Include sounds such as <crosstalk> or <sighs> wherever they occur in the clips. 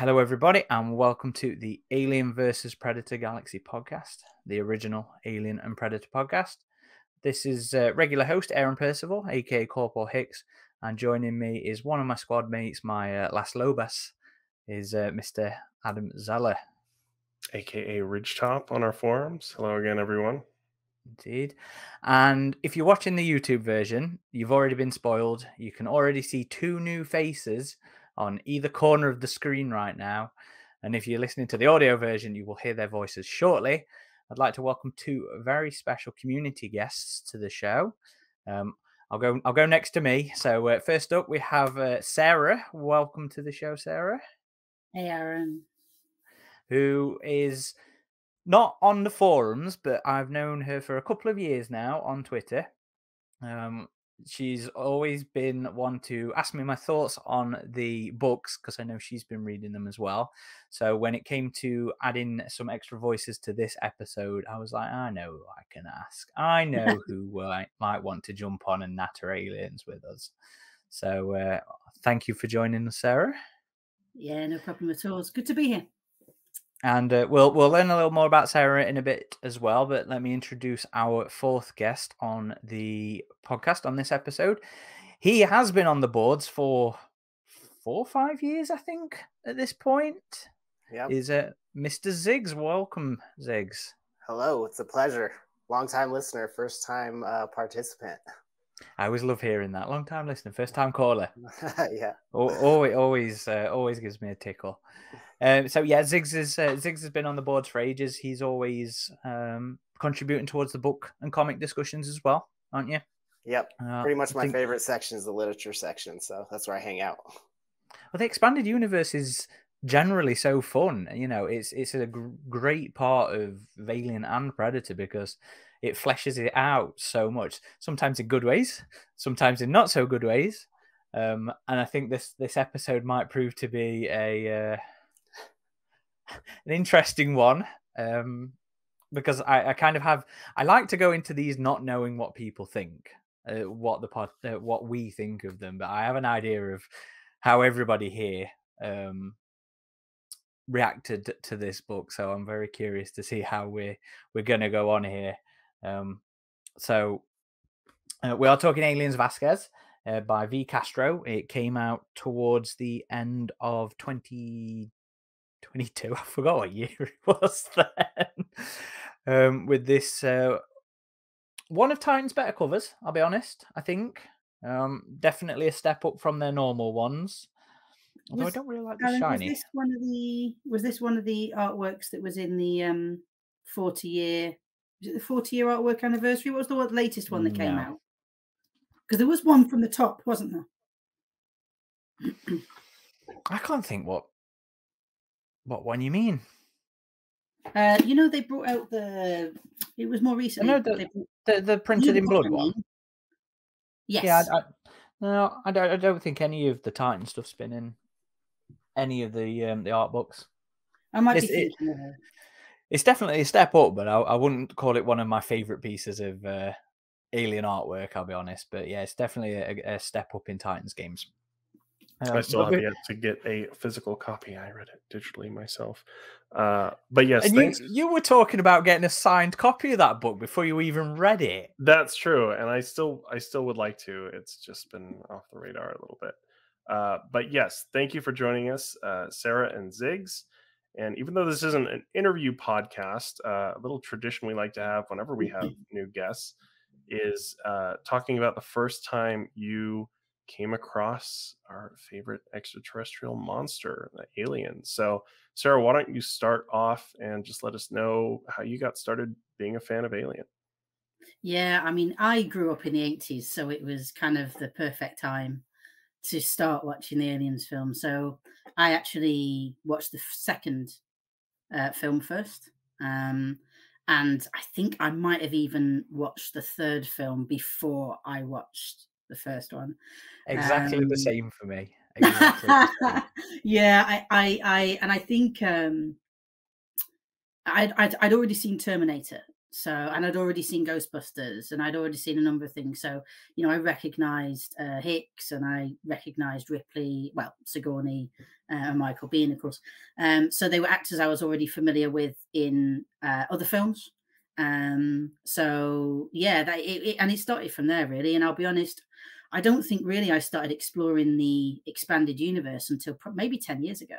Hello, everybody, and welcome to the Alien versus Predator Galaxy podcast, the original Alien and Predator podcast. This is uh, regular host Aaron Percival, aka Corporal Hicks, and joining me is one of my squad mates, my uh, Las Lobas, is uh, Mr. Adam Zeller. aka Ridgetop on our forums. Hello again, everyone. Indeed. And if you're watching the YouTube version, you've already been spoiled. You can already see two new faces on either corner of the screen right now. And if you're listening to the audio version, you will hear their voices shortly. I'd like to welcome two very special community guests to the show. Um, I'll go. I'll go next to me. So uh, first up, we have uh, Sarah. Welcome to the show, Sarah. Hey, Aaron. Who is not on the forums, but I've known her for a couple of years now on Twitter. Um, she's always been one to ask me my thoughts on the books because I know she's been reading them as well. So when it came to adding some extra voices to this episode, I was like, I know I can ask. I know <laughs> who uh, might want to jump on and natter aliens with us. So uh, thank you for joining us, Sarah. Yeah, no problem at all. It's good to be here. And uh, we'll we'll learn a little more about Sarah in a bit as well. But let me introduce our fourth guest on the podcast on this episode. He has been on the boards for four or five years, I think, at this point. Yeah. Is uh, Mr. Ziggs. Welcome, Ziggs. Hello, it's a pleasure. Long time listener, first time uh, participant. I always love hearing that. Long time listener, first time caller. <laughs> yeah. always, always, uh, always gives me a tickle. Um, so yeah, Ziggs is uh, Ziggs has been on the boards for ages. He's always um, contributing towards the book and comic discussions as well, aren't you? Yep. Uh, Pretty much I my think- favorite section is the literature section, so that's where I hang out. Well, the expanded universe is generally so fun. You know, it's it's a gr- great part of Alien and Predator because it fleshes it out so much. Sometimes in good ways, sometimes in not so good ways. Um, and I think this this episode might prove to be a uh, an interesting one. Um, because I, I kind of have I like to go into these not knowing what people think, uh, what the pod, uh, what we think of them, but I have an idea of how everybody here um, reacted to this book. So I'm very curious to see how we're we're going to go on here. Um, so uh, we are talking Aliens Vasquez uh, by V Castro. It came out towards the end of 2022. <laughs> I forgot what year <laughs> it was then. um, with this uh, one of Titan's better covers, I'll be honest. I think um, definitely a step up from their normal ones. Although I Was- don't really like the Aaron, shiny. was this one of the was this one of the artworks that was in the um 40 year was it the 40 year artwork anniversary? What was the one- latest one that came No. out? Because there was one from the top, wasn't there? <clears throat> I can't think what what one you mean. Uh, you know, they brought out the. It was more recent. No, the- The the printed in blood one. Yes. Yeah, I, I, no, I don't. I don't think any of the Titan stuff's been in any of the um, the art books. I might be it's- it- of her. It's definitely a step up, but I, I wouldn't call it one of my favorite pieces of uh, alien artwork. I'll be honest, but yeah, it's definitely a, a step up in Titans games. I still have yet to get a physical copy. I read it digitally myself. Uh, but yes, and you, thanks. you were talking about getting a signed copy of that book before you even read it. That's true, and I still I still would like to. It's just been off the radar a little bit. Uh, but yes, thank you for joining us, uh, Sarah and Ziggs. And even though this isn't an interview podcast, uh, a little tradition we like to have whenever we have <laughs> new guests is uh, talking about the first time you came across our favorite extraterrestrial monster, the alien. So, Sarah, why don't you start off and just let us know how you got started being a fan of Alien? Yeah, I mean, I grew up in the 80s, so it was kind of the perfect time to start watching the Aliens film. So I actually watched the second uh, film first. Um, and I think I might have even watched the third film before I watched the first one. Exactly Um, the same for me. <laughs> Exactly same. yeah, I, I, I, and I think um, I'd, I'd, I'd already seen Terminator, So, and I'd already seen Ghostbusters and I'd already seen a number of things. So, you know, I recognized uh, Hicks and I recognized Ripley, well, Sigourney uh, and Michael Biehn, of course. Um, so they were actors I was already familiar with in uh, other films. Um, so yeah, that it, it, and it started from there really. And I'll be honest, I don't think really I started exploring the expanded universe until maybe 10 years ago.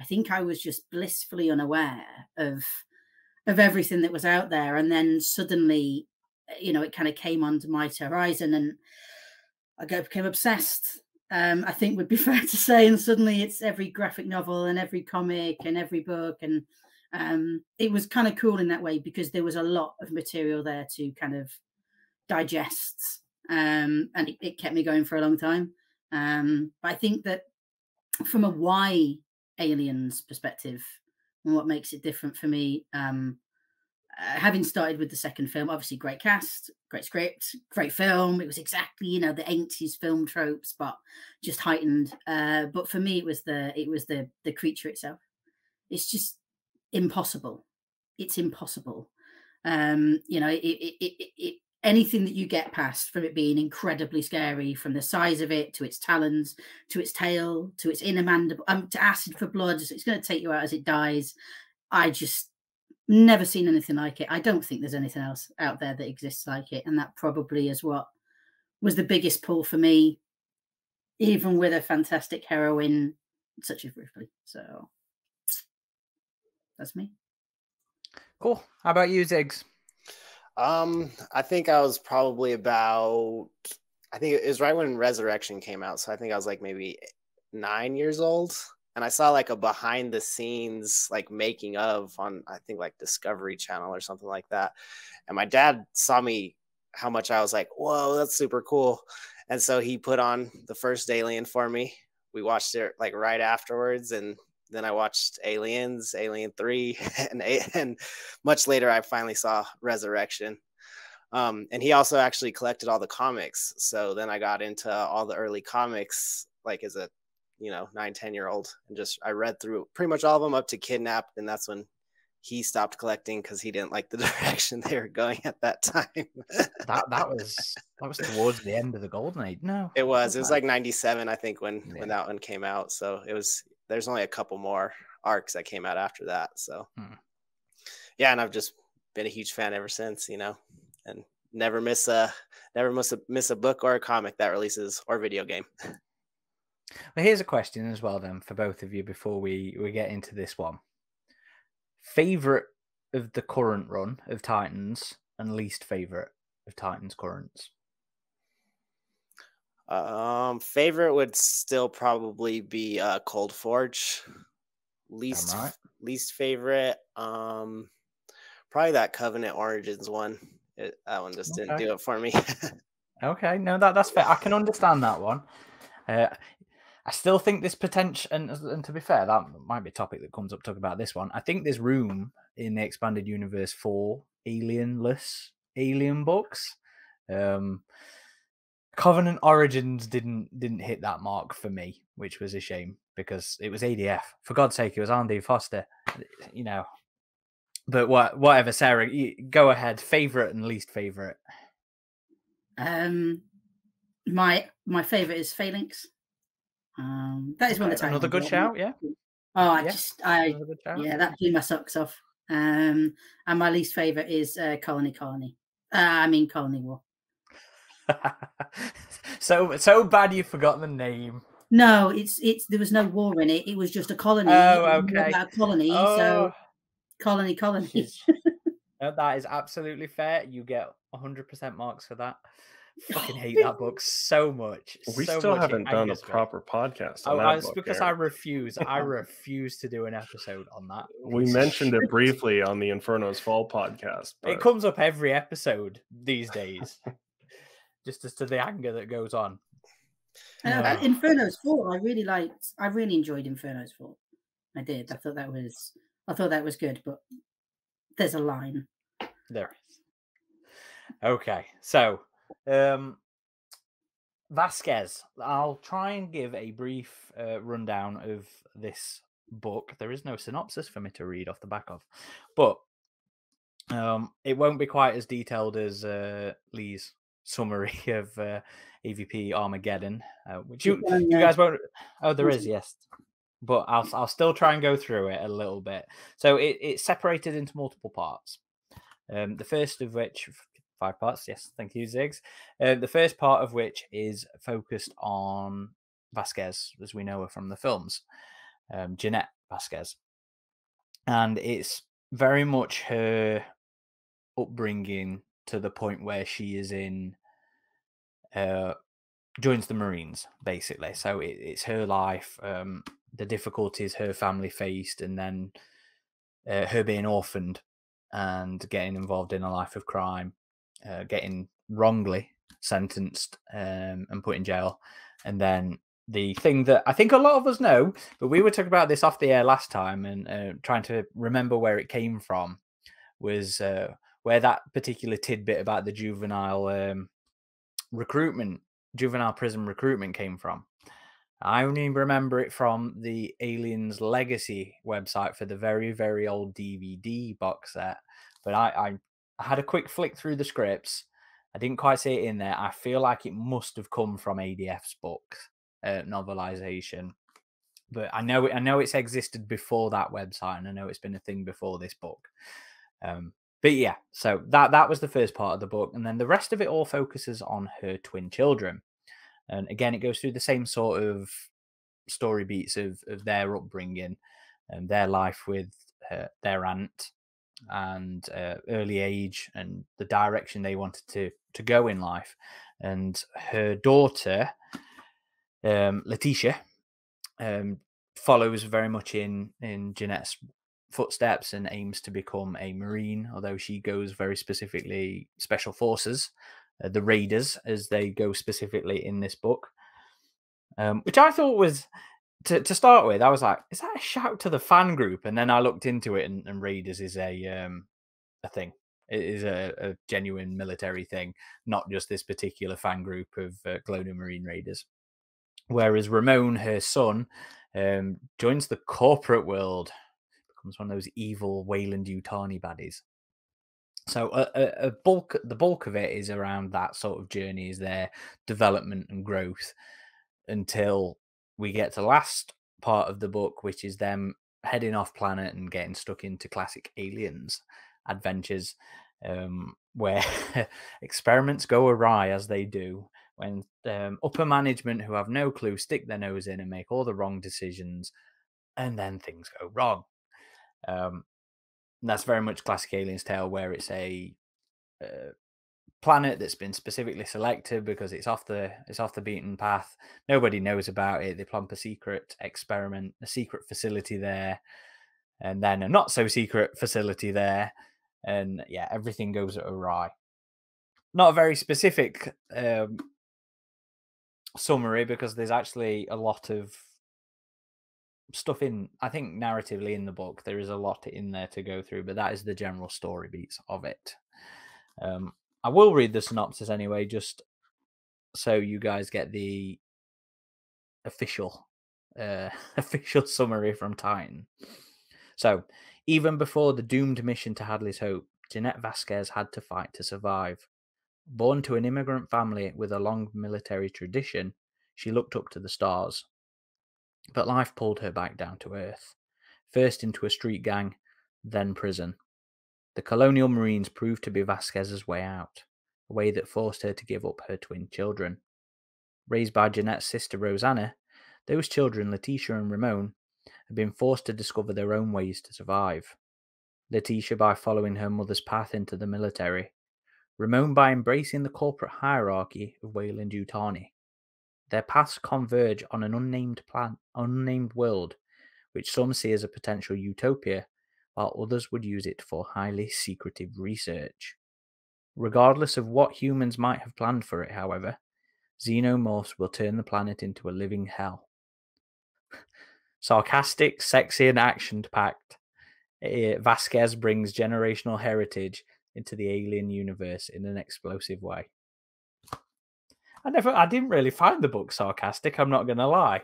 I think I was just blissfully unaware of of everything that was out there. And then suddenly, eh, you know, it kind of came onto my horizon and I became obsessed. Um, I think would be <laughs> fair to say. And suddenly it's every graphic novel and every comic and every book. And um, it was kind of cool in that way because there was a lot of material there to kind of digest. Um, and it, it, kept me going for a long time. Um, but I think that from a why aliens perspective, and what makes it different for me. Um, uh, having started with the second film, obviously great cast, great script, great film. It was exactly you know the eighties film tropes, but just heightened. Uh, but for me, it was the it was the the creature itself. It's just impossible. It's impossible. Um, you know, it, it, it, it anything that you get past from it being incredibly scary, from the size of it to its talons, to its tail, to its inner mandible, um, to acid for blood. So it's going to take you out as it dies. I just never seen anything like it. I don't think there's anything else out there that exists like it, and that probably is what was the biggest pull for me, even with a fantastic heroine such as Ripley. So that's me. Cool. How about you, Ziggs? Um, I think I was probably about. I think it was right when Resurrection came out, so I think I was like maybe nine years old, and I saw like a behind the scenes like making of on I think like Discovery Channel or something like that, and my dad saw me how much I was like, whoa, that's super cool, and so he put on the first Alien for me. We watched it like right afterwards, and then I watched Aliens, Alien Three, <laughs> and and much later I finally saw Resurrection. Um, and he also actually collected all the comics. So then I got into all the early comics, like as a you know nine ten year old, and just I read through pretty much all of them up to Kidnapped, and that's when he stopped collecting because he didn't like the <laughs> direction they were going at that time. that that <laughs> was that was towards the end of the golden age. No, it was. It was like '97, I think, when yeah. when that one came out. So it was there's only a couple more arcs that came out after that. So hmm. yeah, and I've just been a huge fan ever since, you know, and never miss a never miss a miss a book or a comic that releases or video game. <laughs> Well, here's a question as well then for both of you before we we get into this one. Favorite of the current run of Titans and least favorite of Titans currents. Um, favorite would still probably be uh, Cold Forge. Least right. least favorite, um, probably that Covenant Origins one. It, that one just okay. didn't do it for me. <laughs> okay, no, that that's fair. I can understand that one. Uh, I still think this potential, and, and to be fair, that might be a topic that comes up. Talk about this one. I think there's room in the expanded universe for alienless alien books. Um, Covenant Origins didn't didn't hit that mark for me, which was a shame because it was ADF. For God's sake, it was Andy Foster. You know, but what whatever, Sarah, go ahead. Favorite and least favorite. Um, my my favorite is Phalanx. Um, that is one of the another good shout. Yeah. Oh, I yeah, just I yeah that blew my socks off. Um, and my least favorite is uh, Colony Colony. Uh, I mean Colony War. <laughs> so so bad you forgot the name. No, it's it's there was no war in it. It was just a colony. Oh, okay. A colony. Oh. So colony, colony. <laughs> no, that is absolutely fair. You get 100% marks for that. Fucking <laughs> hate that book so much. We so still much haven't done a proper podcast. Oh, on oh, book, because I refuse. I refuse to do an episode on that. We mentioned it briefly on the Inferno's Fall podcast. But... It comes up every episode these days just as to the anger that goes on. Uh, Inferno's Fall, I really liked. I really enjoyed Inferno's Fall. I did. I thought that was. I thought that was good, but there's a line. There is. Okay, so um Vasquez. I'll try and give a brief uh, rundown of this book. There is no synopsis for me to read off the back of, but Um, it won't be quite as detailed as uh, Lee's summary <laughs> of uh, AVP Armageddon, uh, which you, you guys won't. Oh, there is, yes, but I'll I'll still try and go through it a little bit. So it, it's separated into multiple parts. Um, the first of which five parts. Yes, thank you, Ziggs. Uh, the first part of which is focused on Vasquez, as we know her from the films, um, Jeanette Vasquez, and it's very much her upbringing to the point where she is in uh joins the marines basically. So it, it's her life um the difficulties her family faced and then uh, her being orphaned and getting involved in a life of crime uh, getting wrongly sentenced um, and put in jail. And then the thing that i think a lot of us know but we were talking about this off the air last time and uh, trying to remember where it came from was uh, where that particular tidbit about the juvenile um, recruitment, juvenile prison recruitment came from. I only remember it from the Aliens Legacy website for the very, very old DVD box set. But I, I, had a quick flick through the scripts. I didn't quite see it in there. I feel like it must have come from ADF's book uh, novelization. But I know I know it's existed before that website, and I know it's been a thing before this book. Um, but yeah, so that that was the first part of the book, and then the rest of it all focuses on her twin children. And again, it goes through the same sort of story beats of of their upbringing and their life with uh, their aunt and uh, early age and the direction they wanted to to go in life. And her daughter, um, Letitia, um, follows very much in in Jeanette's footsteps and aims to become a marine although she goes very specifically special forces uh, the raiders as they go specifically in this book um, which i thought was to, to start with i was like is that a shout to the fan group? And then i looked into it and, and raiders is a um a thing. It is a, a genuine military thing not just this particular fan group of uh, marine raiders. Whereas ramon her son um, joins the corporate world becomes one of those evil Weyland-Yutani baddies. So a, a, a, bulk, the bulk of it is around that sort of journey, is their development and growth until we get to the last part of the book, which is them heading off planet and getting stuck into classic aliens adventures, um, <laughs> where experiments go awry as they do when um, upper management who have no clue stick their nose in and make all the wrong decisions, and then things go wrong. Um, that's very much classic Aliens tale, where it's a uh, planet that's been specifically selected because it's off the it's off the beaten path. Nobody knows about it. They plump a secret experiment, a secret facility there, and then a not so secret facility there, and yeah, everything goes awry. Not a very specific um, summary because there's actually a lot of stuff in i think narratively in the book there is a lot in there to go through but that is the general story beats of it. Um i will read the synopsis anyway just so you guys get the official uh <laughs> official summary from titan. So even before the doomed mission to hadley's hope jeanette vasquez had to fight to survive. Born to an immigrant family with a long military tradition she looked up to the stars but life pulled her back down to earth, first into a street gang, then prison. The colonial marines proved to be Vasquez's way out, a way that forced her to give up her twin children. Raised by Jeanette's sister Rosanna, those children, Letitia and Ramon, had been forced to discover their own ways to survive. Letitia by following her mother's path into the military, Ramon by embracing the corporate hierarchy of Weyland-Yutani. Their paths converge on an unnamed plan, unnamed world, which some see as a potential utopia, while others would use it for highly <laughs> secretive research. Regardless of what humans might have planned for it, however, xenomorphs will turn the planet into a living hell. <laughs> Sarcastic, sexy, and action packed, eh, Vasquez brings generational heritage into the alien universe in an explosive way. I never, I didn't really find the book sarcastic. I'm not going to lie.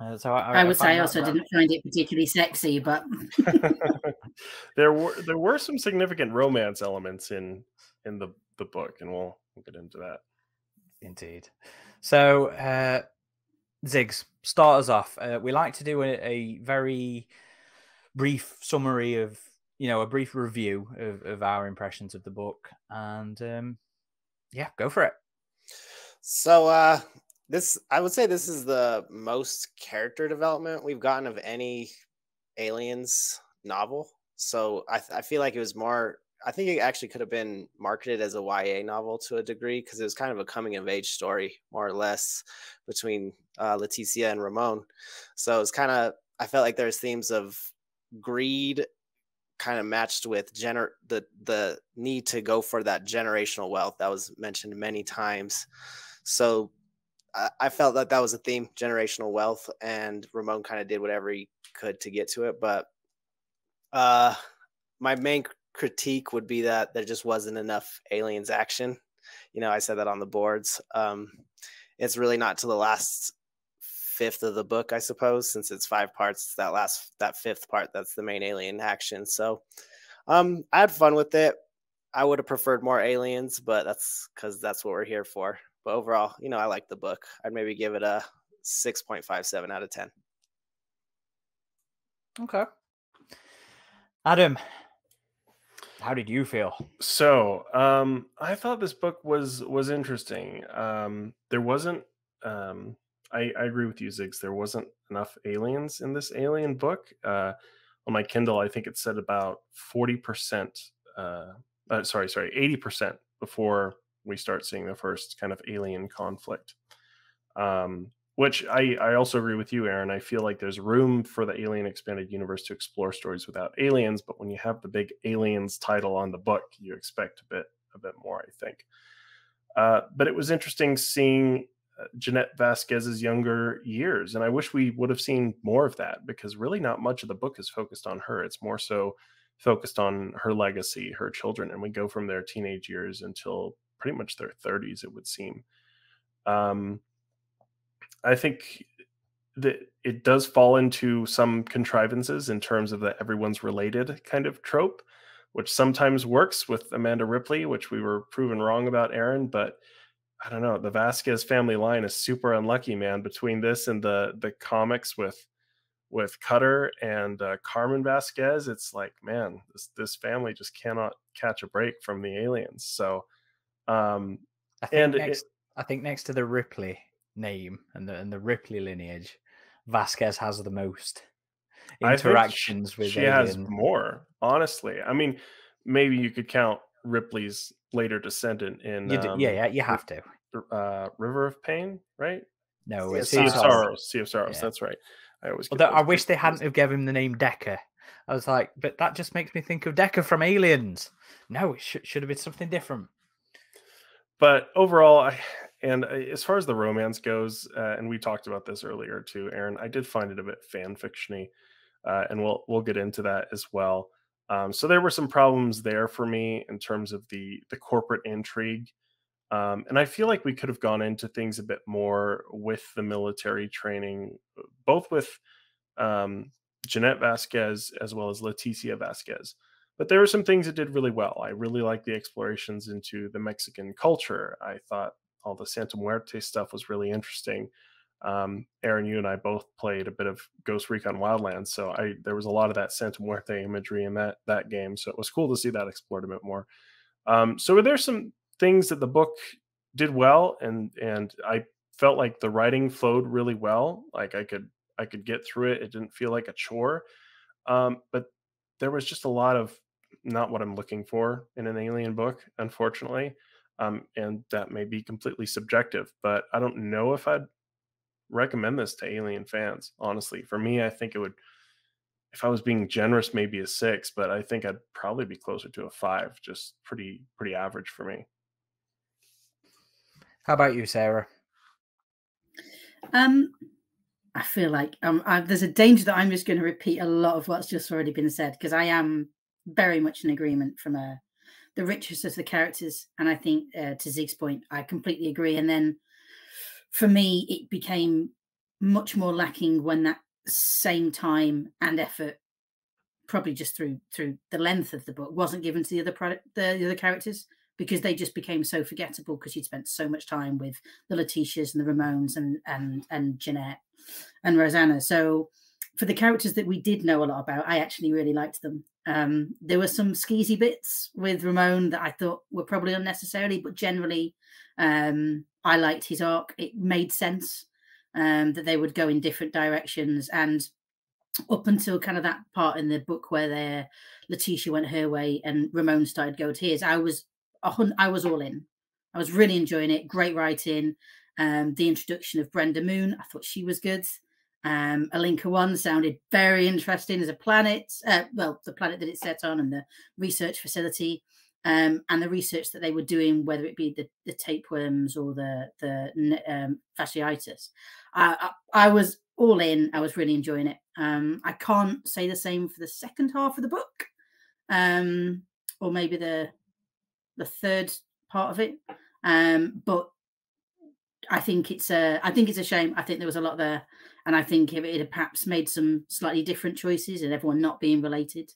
Uh, so I, I, would say I also didn't find it particularly sexy, but <laughs> there were there were some significant romance elements in in the the book, and we'll, we'll get into that. Indeed. So, uh, Ziggs, start us off. Uh, we like to do a, a, very brief summary of, you know, a brief review of, of our impressions of the book, and um, yeah, go for it. So, uh, this I would say this is the most character development we've gotten of any aliens novel. So I, I feel like it was more. I think it actually could have been marketed as a YA novel to a degree because it was kind of a coming of age story, more or less, between uh, Leticia and Ramon. So it's kind of I felt like there's themes of greed, kind of matched with gener the the need to go for that generational wealth that was mentioned many times. So I felt that that was a theme, generational wealth, and Ramon kind of did whatever he could to get to it. But uh, my main critique would be that there just wasn't enough aliens action. You know, I said that on the boards. Um, it's really not to the last fifth of the book, I suppose, since it's five parts. That last, that fifth part, that's the main alien action. So, um, I had fun with it. I would have preferred more aliens, but that's because that's what we're here for. But overall, you know, I like the book. I'd maybe give it a 6.57 out of 10. Okay. Adam, how did you feel? So, um, I thought this book was was interesting. Um, there wasn't um, I, I agree with you, Ziggs. There wasn't enough aliens in this alien book. Uh, on my Kindle, I think it said about 40%, uh, uh, sorry, sorry, 80% before we start seeing the first kind of alien conflict. Um, which I, I also agree with you, Aaron. I feel like there's room for the Alien Expanded Universe to explore stories without aliens, but when you have the big aliens title on the book, you expect a bit a bit more, I think. Uh, but it was interesting seeing uh, Jeanette Vasquez's younger years, and I wish we would have seen more of that because really not much of the book is focused on her. It's more so focused on her legacy, her children, and we go from their teenage years until pretty much their 30s, it would seem. Um, I think that it does fall into some contrivances in terms of the everyone's related kind of trope, which sometimes works with Amanda Ripley, which we were proven wrong about, Aaron. But I don't know, the Vasquez family line is super unlucky, man. Between this and the the comics with with Cutter and uh, Carmen Vasquez, it's like, man, this this family just cannot catch a break from the aliens. So um, I think and next, it, I think next to the Ripley name and the and the Ripley lineage, Vasquez has the most interactions with. She alien. has more, honestly. I mean, maybe you could count Ripley's later descendant in. Um, yeah, yeah, you have to. Uh, River of Pain, right? No, it's Sea of Sorrows. Sea of Sorrows. Yeah. That's right. I always. Although I wish they hadn't have given him the name Decker. I was like, but that just makes me think of Decker from Aliens. No, it should should have been something different but overall, I and as far as the romance goes, uh, and we talked about this earlier too, Aaron, I did find it a bit fan fictiony, uh, and we'll we'll get into that as well. Um, so there were some problems there for me in terms of the the corporate intrigue, um, and I feel like we could have gone into things a bit more with the military training, both with um, Jeanette Vasquez as well as Leticia Vasquez but there were some things it did really well. I really liked the explorations into the Mexican culture. I thought all the Santa Muerte stuff was really interesting. Um, Aaron, you and I both played a bit of Ghost Recon Wildlands, so I there was a lot of that Santa Muerte imagery in that that game. So it was cool to see that explored a bit more. Um, so there some things that the book did well, and and I felt like the writing flowed really well. Like I could I could get through it. It didn't feel like a chore. Um, but there was just a lot of not what I'm looking for in an alien book, unfortunately. Um, and that may be completely subjective, but I don't know if I'd recommend this to alien fans. Honestly, for me, I think it would. If I was being generous, maybe a six, but I think I'd probably be closer to a five. Just pretty, pretty average for me. How about you, Sarah? Um, I feel like um, I, there's a danger that I'm just going to repeat a lot of what's just already been said because I am very much in agreement from uh, the richness of the characters. And I think uh, to Ziggs' point, I completely agree. And then for me, it became much more lacking when that same time and effort probably just through through the length of the book, wasn't given to the other product, the, the other characters because they just became so forgettable because you'd spent so much time with the Letitias and the Ramons and and and Jeanette and Rosanna. So for the characters that we did know a lot about, I actually really liked them. Um, there were some skeezy bits with Ramon that I thought were probably unnecessary, but generally, um, I liked his arc. It made sense um, that they would go in different directions, and up until kind of that part in the book where their Letitia went her way and Ramon started go to his, I was I was all in. I was really enjoying it. Great writing. Um, the introduction of Brenda Moon, I thought she was good. Um, Alinka One sounded very interesting as a planet. Uh, well, the planet that it's set on and the research facility. Um, and the research that they were doing, whether it be the, the tapeworms or the the um, fasciitis, I, I, I, was all in. I was really enjoying it. Um, I can't say the same for the second half of the book, um, or maybe the the third part of it. Um, but I think it's a I think it's a shame. I think there was a lot there, and I think if it had perhaps made some slightly different choices and everyone not being related,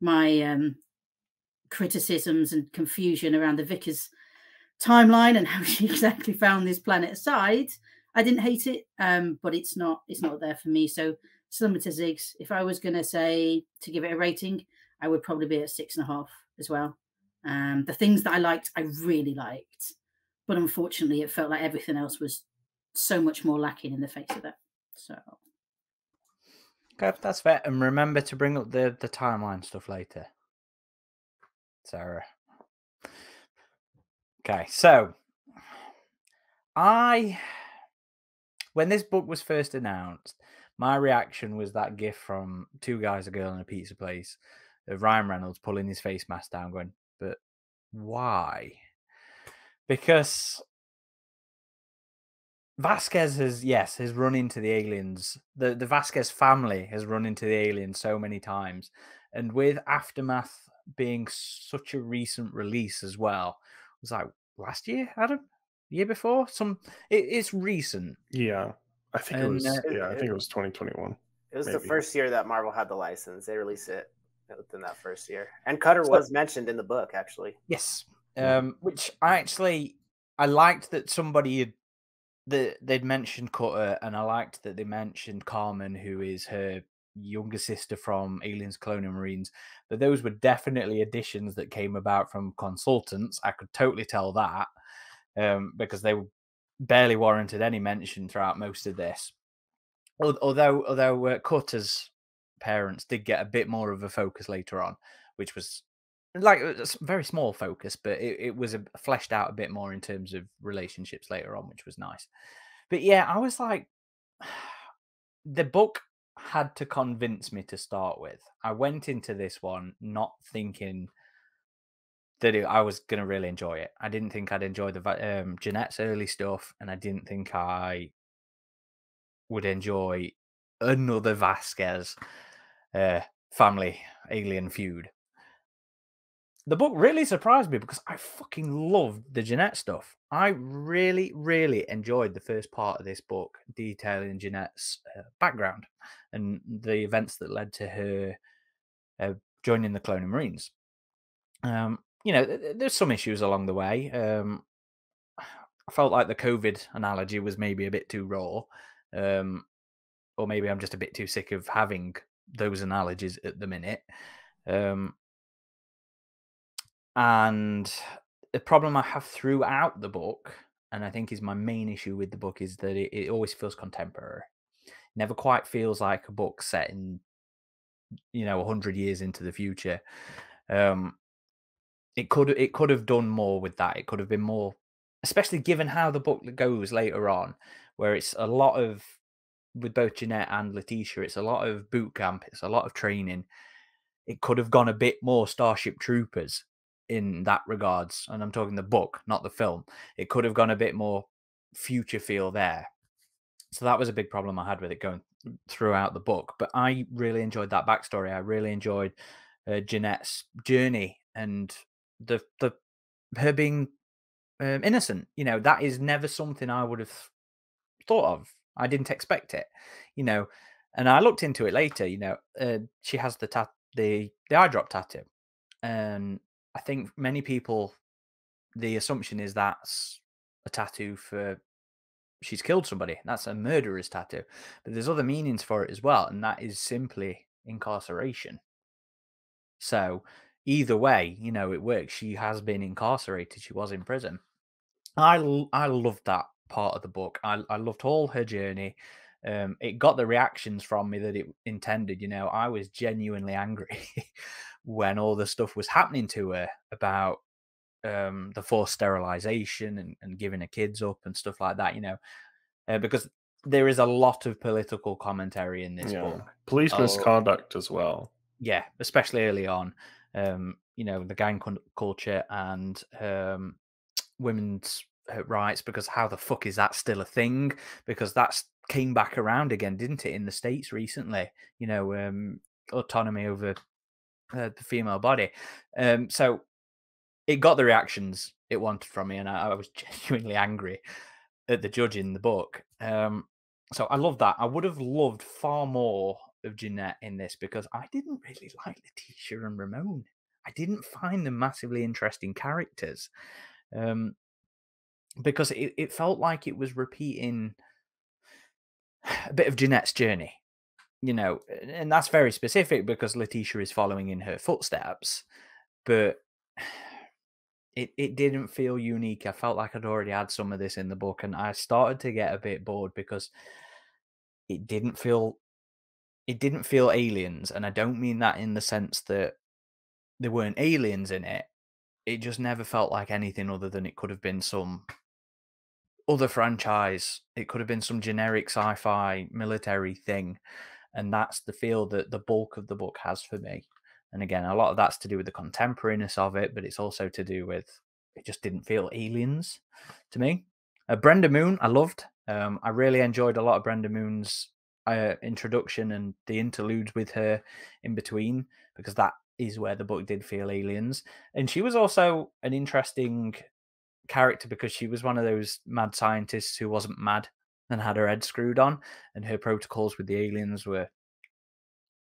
my um, criticisms and confusion around the Vickers' timeline and how <laughs> she exactly found this planet aside, I didn't hate it, um, but it's not it's not there for me. So similar to Ziggs, if I was going to say to give it a rating, I would probably be at six and a half as well. Um, the things that I liked, I really liked but unfortunately, it felt like everything else was so much more lacking in the face of that. So. Okay, that's fair. And remember to bring up the the timeline stuff later, Sarah. Okay, so I, when this book was first announced, my reaction was that gift from two guys, a girl, in a pizza place of Ryan Reynolds pulling his face mask down, going, "But why?" Because Vasquez has yes has run into the aliens. The the Vasquez family has run into the aliens so many times, and with Aftermath being such a recent release as well, was like last year, Adam, year before. Some it, it's recent. Yeah, I think and, it was. Uh, yeah, I think it was 2021. It was maybe. the first year that Marvel had the license. They released it within that first year, and Cutter so, was mentioned in the book actually. Yes, um, which I actually I liked that somebody had that they'd mentioned Cutter, and I liked that they mentioned Carmen, who is her younger sister from Aliens Colonial Marines. But those were definitely additions that came about from consultants. I could totally tell that um, because they barely warranted any mention throughout most of this. Although, although uh, Cutter's parents did get a bit more of a focus later on, which was like a very small focus, but it, it was a, fleshed out a bit more in terms of relationships later on, which was nice. But yeah, I was like, <sighs> the book had to convince me to start with. I went into this one not thinking that it, I was going to really enjoy it. I didn't think I'd enjoy the um, Jeanette's early stuff, and I didn't think I would enjoy another Vasquez uh, family alien feud the book really surprised me because I fucking loved the Jeanette stuff. I really, really enjoyed the first part of this book, detailing Jeanette's uh, background and the events that led to her uh, joining the Colonial Marines. Um, you know, th- there's some issues along the way. Um, I felt like the COVID analogy was maybe a bit too raw, um, or maybe I'm just a bit too sick of having those analogies at the minute. Um, and the problem I have throughout the book, and I think is my main issue with the book, is that it, it always feels contemporary. Never quite feels like a book set in, you know, hundred years into the future. Um, it could it could have done more with that. It could have been more, especially given how the book goes later on, where it's a lot of with both Jeanette and Letitia. It's a lot of boot camp. It's a lot of training. It could have gone a bit more Starship Troopers in that regards, and I'm talking the book, not the film. It could have gone a bit more future feel there. So that was a big problem I had with it going throughout the book. But I really enjoyed that backstory. I really enjoyed uh, Jeanette's journey and the the her being um, innocent. You know, that is never something I would have thought of. I didn't expect it. You know, and I looked into it later. You know, uh, she has the tat the the eye drop tattoo, and I think many people, the assumption is that's a tattoo for she's killed somebody. That's a murderer's tattoo, but there's other meanings for it as well, and that is simply incarceration. So either way, you know, it works. She has been incarcerated. She was in prison. I I loved that part of the book. I I loved all her journey. Um, it got the reactions from me that it intended. You know, I was genuinely angry <laughs> when all the stuff was happening to her about um, the forced sterilization and, and giving her kids up and stuff like that. You know, uh, because there is a lot of political commentary in this yeah. book. Police oh, misconduct as well. Yeah, especially early on. Um, you know, the gang culture and um, women's uh, rights because how the fuck is that still a thing? Because that's came back around again, didn't it, in the states recently? You know, um, autonomy over uh, the female body. Um, so it got the reactions it wanted from me, and I, I was <laughs> genuinely angry at the judge in the book. Um, so I love that. I would have loved far more of Jeanette in this because I didn't really <laughs> like Letitia and Ramon. I didn't find them massively interesting characters. Um, because it, it felt like it was repeating <sighs> a bit of Jeanette's journey, you know, and that's very specific because Letitia is following in her footsteps, but <sighs> it, it didn't feel unique. I felt like I'd already had some of this in the book, and I started to get a bit bored because it didn't feel it didn't feel aliens, and I don't mean that in the sense that there weren't aliens in it. It just never felt like anything other than it could have been some other franchise. It could have been some generic sci-fi military thing, and that's the feel that the bulk of the book has for me. And again, a lot of that's to do with the contemporariness of it, but it's also to do with it just didn't feel aliens to me. Uh, Brenda Moon, I loved. Um, I really enjoyed a lot of Brenda Moon's uh, introduction and the interludes with her in between because that is where the book did feel aliens. And she was also an interesting character because she was one of those mad scientists who wasn't mad and had her head screwed on, and her protocols with the aliens were,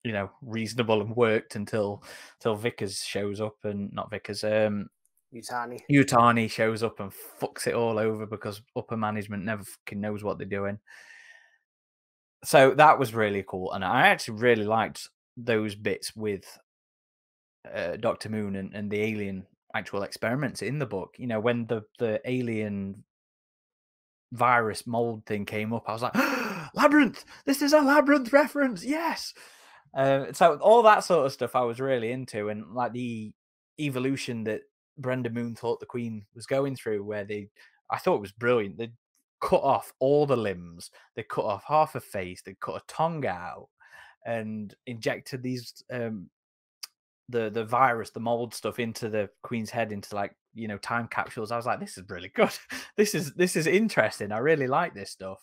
you know, reasonable and worked until until Vickers shows up and not Vickers, um, Yutani. Yutani shows up and fucks it all over because upper management never fucking knows what they're doing. So that was really cool, and I actually really liked those bits with uh, Doctor Moon and, and the alien actual experiments in the book. You know, when the the alien virus mold thing came up, I was like, <gasps> labyrinth. This is a labyrinth reference. Yes. Uh, so all that sort of stuff I was really into, and like the evolution that Brenda Moon thought the Queen was going through, where they, I thought it was brilliant. They cut off all the limbs, they cut off half a face, they cut a tongue out, and injected these um, the the virus, the mold stuff into the queen's head into like you know time capsules. I was like, this is really <laughs> good. this is this is interesting. I really like this stuff.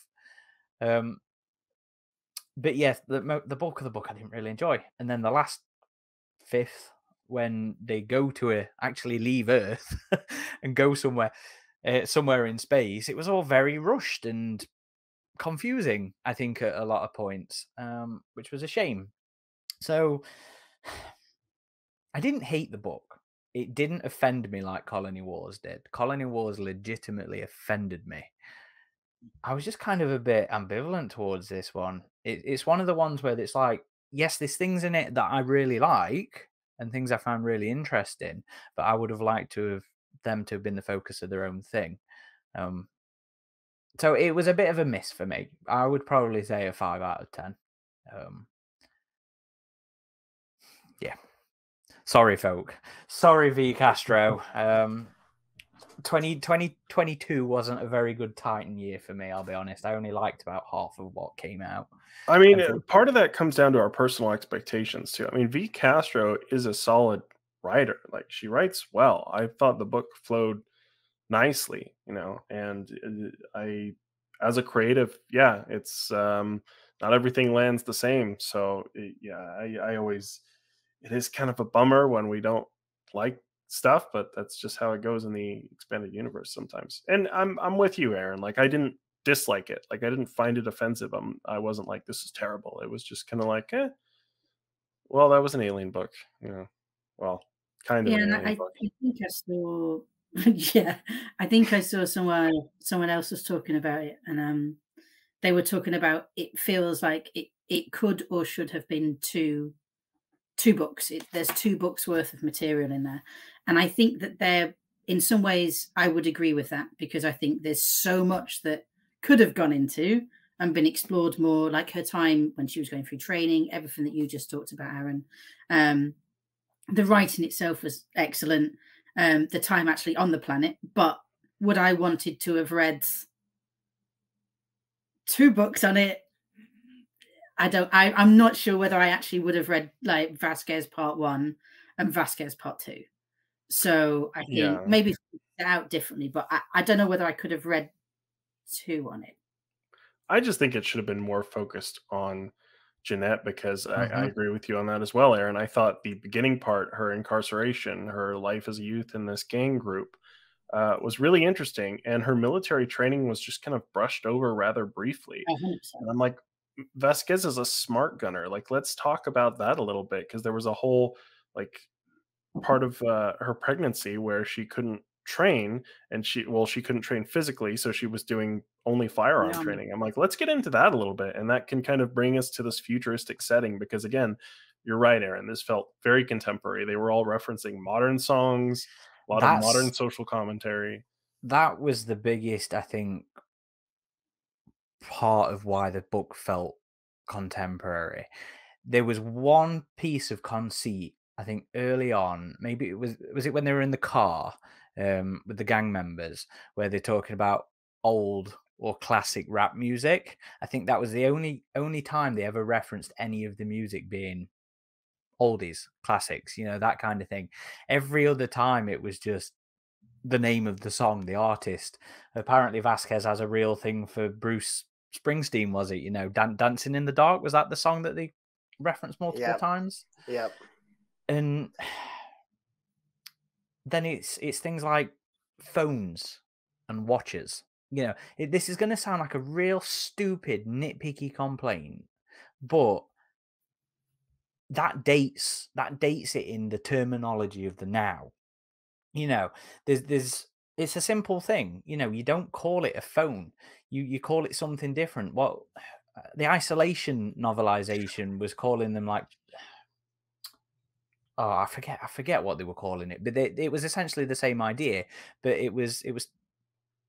Um, but yes, the the bulk of the book I didn't really enjoy, and then the last fifth when they go to a, actually leave Earth <laughs> and go somewhere uh, somewhere in space, it was all very rushed and confusing. I think at a lot of points, um, which was a shame. So <sighs> I didn't hate the book. It didn't offend me like Colony Wars did. Colony Wars legitimately offended me. I was just kind of a bit ambivalent towards this one. It, it's one of the ones where it's like, yes, there's things in it that I really like and things I found really interesting, but I would have liked to have them to have been the focus of their own thing. Um, so it was a bit of a miss for me. I would probably say a five out of ten. Um, yeah, Sorry, folk. Sorry, V Castro. Um, 20, 2022 wasn't a very good Titan year for me, I'll be honest. I only liked about half of what came out. I mean, for- part of that comes down to our personal expectations, too. I mean, V Castro is a solid writer. Like, she writes well. I thought the book flowed nicely, you know, and uh, I, as a creative, yeah, it's um, not everything lands the same. So, it, yeah, I, I always it is kind of a bummer when we don't like stuff, but that's just how it goes in the expanded universe sometimes. And I'm I'm with you, Aaron. Like I didn't dislike it. Like I didn't find it offensive. I'm I wasn't like this is terrible. It was just kind of like, eh, Well, that was an alien book. You know, well, kind of. Yeah, and I, I, think I saw. <laughs> yeah, I think I saw someone someone else was talking about it, and um, they were talking about it feels like it it could or should have been two two books. It, there's two books worth of material in there, and I think that they're in some ways I would agree with that because I think there's so much that could have gone into and been explored more, like her time when she was going through training, everything that you just talked about, Aaron. Um, the writing itself was excellent. Um, the time actually on the planet, but would I wanted to have read two books on it? I don't. I, I'm not sure whether I actually would have read like Vasquez Part One and Vasquez Part Two. So I think yeah. maybe out differently, but I, I don't know whether I could have read two on it. I just think it should have been more focused on Jeanette because mm-hmm. I, I, mm-hmm. agree with you on that as well, Aaron. I thought the beginning part, her incarceration, her life as a youth in this gang group, uh, was really interesting, and her military training was just kind of brushed over rather briefly. And I'm like, Vasquez is a smart gunner. Like, let's talk about that a little bit because there was a whole like part of uh, her pregnancy where she couldn't train and she well she couldn't train physically so she was doing only firearm yeah. training i'm like let's get into that a little bit and that can kind of bring us to this futuristic setting because again you're right aaron this felt very contemporary they were all referencing modern songs a lot That's, of modern social commentary that was the biggest i think part of why the book felt contemporary there was one piece of conceit I think early on, maybe it was was it when they were in the car um, with the gang members where they're talking about old or classic rap music. I think that was the only only time they ever referenced any of the music being oldies, classics, you know, that kind of thing. Every other time it was just the name of the song, the artist. Apparently Vasquez has a real thing for Bruce Springsteen, was it? You know, Dan- Dancing in the Dark was that the song that they referenced multiple yep. times? Yep and <sighs> then it's it's things like phones and watches. You know, it, this is going to sound like a real stupid, nitpicky complaint, but that dates that dates it in the terminology of the now. You know, there's there's it's a simple thing. You know, you don't call it a phone. You you call it something different. What <sighs> the isolation novelization was calling them like oh, I forget, I forget what they were calling it, but they, it was essentially the same idea, but it was it was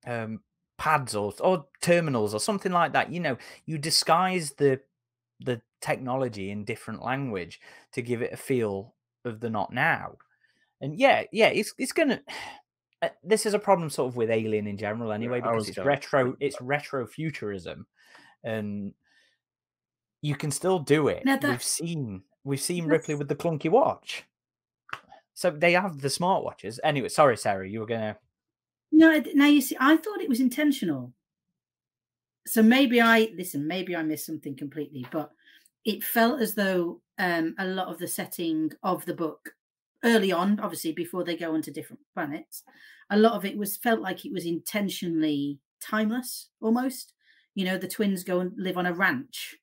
um, pads or or terminals or something like that. You know, you disguise the the technology in different language to give it a feel of the not now. And yeah, yeah, it's it's gonna. <sighs> Uh, this is a problem sort of with Alien in general, anyway, yeah, because it's retro. <laughs> It's retro futurism, and you can still do it. That, We've seen We've seen Ripley with the clunky watch. So they have the smartwatches. Anyway, sorry, Sarah, you were gonna. No, now you see, I thought it was intentional. So maybe I listen. Maybe I missed something completely, but it felt as though um, a lot of the setting of the book early on, obviously before they go onto different planets, a lot of it was felt like it was intentionally timeless, almost. You know, the twins go and live on a ranch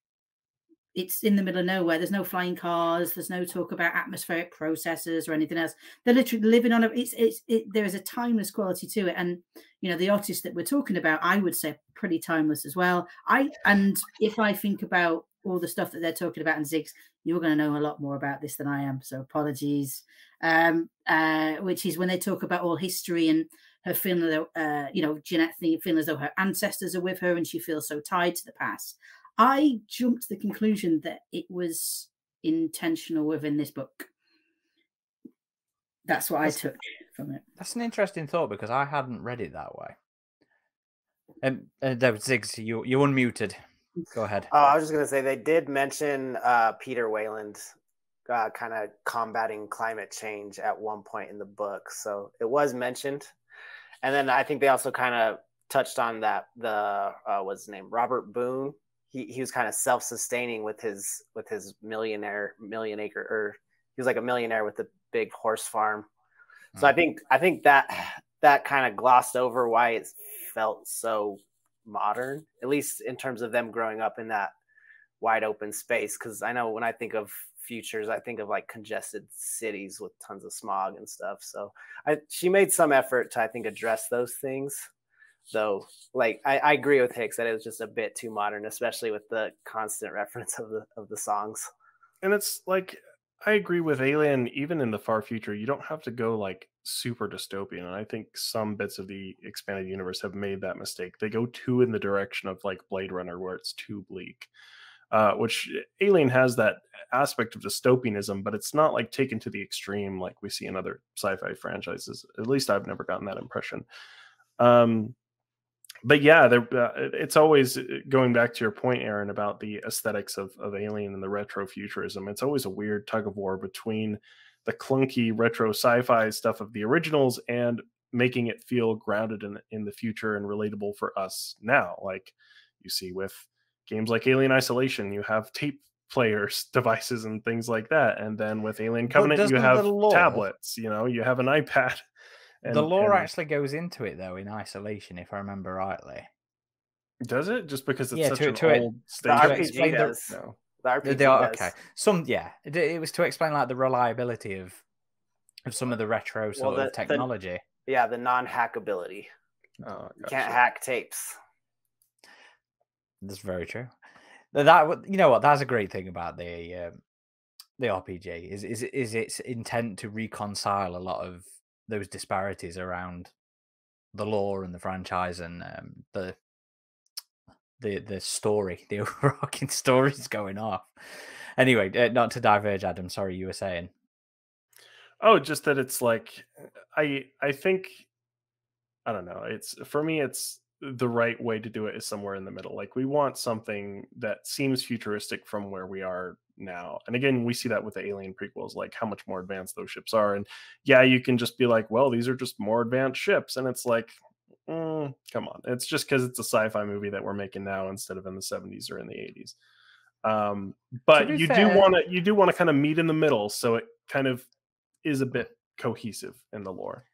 it's in the middle of nowhere. There's no flying cars. There's no talk about atmospheric processes or anything else. They're literally living on a. It's it's it, there is a timeless quality to it, and you know the artists that we're talking about, I would say pretty timeless as well. I and if I think about all the stuff that they're talking about in Ziggs, you're going to know a lot more about this than I am. So apologies. Um, uh, which is when they talk about all history and her feeling, uh, you know, Jeanette feeling as though her ancestors are with her and she feels so tied to the past. I jumped to the conclusion that it was intentional within this book. That's what that's, I took from it. That's an interesting thought because I hadn't read it that way. And um, uh, David Ziggs, you you unmuted. Go ahead. Oh, I was just gonna say they did mention uh, Peter Weyland uh, kind of combating climate change at one point in the book, so it was mentioned. And then I think they also kind of touched on that the uh, what's his name Robert Boone he, he was kind of self-sustaining with his with his millionaire million acre or he was like a millionaire with a big horse farm so mm-hmm. i think i think that that kind of glossed over why it felt so modern at least in terms of them growing up in that wide open space because I know when I think of futures, I think of like congested cities with tons of smog and stuff. So I, she made some effort to I think address those things. Though, like I, I agree with Hicks that it was just a bit too modern, especially with the constant reference of the of the songs. And it's like I agree with Alien, even in the far future, you don't have to go like super dystopian. And I think some bits of the expanded universe have made that mistake. They go too in the direction of like Blade Runner, where it's too bleak. Uh, which Alien has that aspect of dystopianism, but it's not like taken to the extreme like we see in other sci-fi franchises. At least I've never gotten that impression. Um, but yeah, uh, it's always uh, going back to your point, Aaron, about the aesthetics of, of Alien and the retro futurism. It's always a weird tug of war between the clunky retro sci-fi stuff of the originals and making it feel grounded in in the future and relatable for us now. Like you see with games like Alien Isolation, you have tape players <laughs> devices and things like that, and then with Alien Covenant, you have tablets. You know, you have an iPad. <laughs> And, the lore and... actually goes into it though in isolation, if I remember rightly. Does it? Just because it's yeah, such to, an to old it, to explain the, no. the RPG they are, oh, okay. Some yeah, it, it, was to explain like the reliability of of some of the retro sort well, the, of technology. The, yeah, the non-hackability. Oh, you can't hack tapes. That's very true. That you know what? That's a great thing about the um, the RPG is is is its intent to reconcile a lot of those disparities around the lore and the franchise and um, the the the story, <laughs> the overarching stories going off. Anyway, uh, not to diverge, Adam. Sorry, you were saying. Oh, just that it's like I I think I don't know. It's for me. It's the right way to do it is somewhere in the middle. Like we want something that seems futuristic from where we are now. And again, we see that with the Alien prequels, like how much more advanced those ships are. And yeah, you can just be like, well, these are just more advanced ships. And it's like, mm, come on. It's just because it's a sci fi movie that we're making now instead of in the 70s or in the 80s. Um, but you fair, do want to you do want to kind of meet in the middle so it kind of is a bit cohesive in the lore.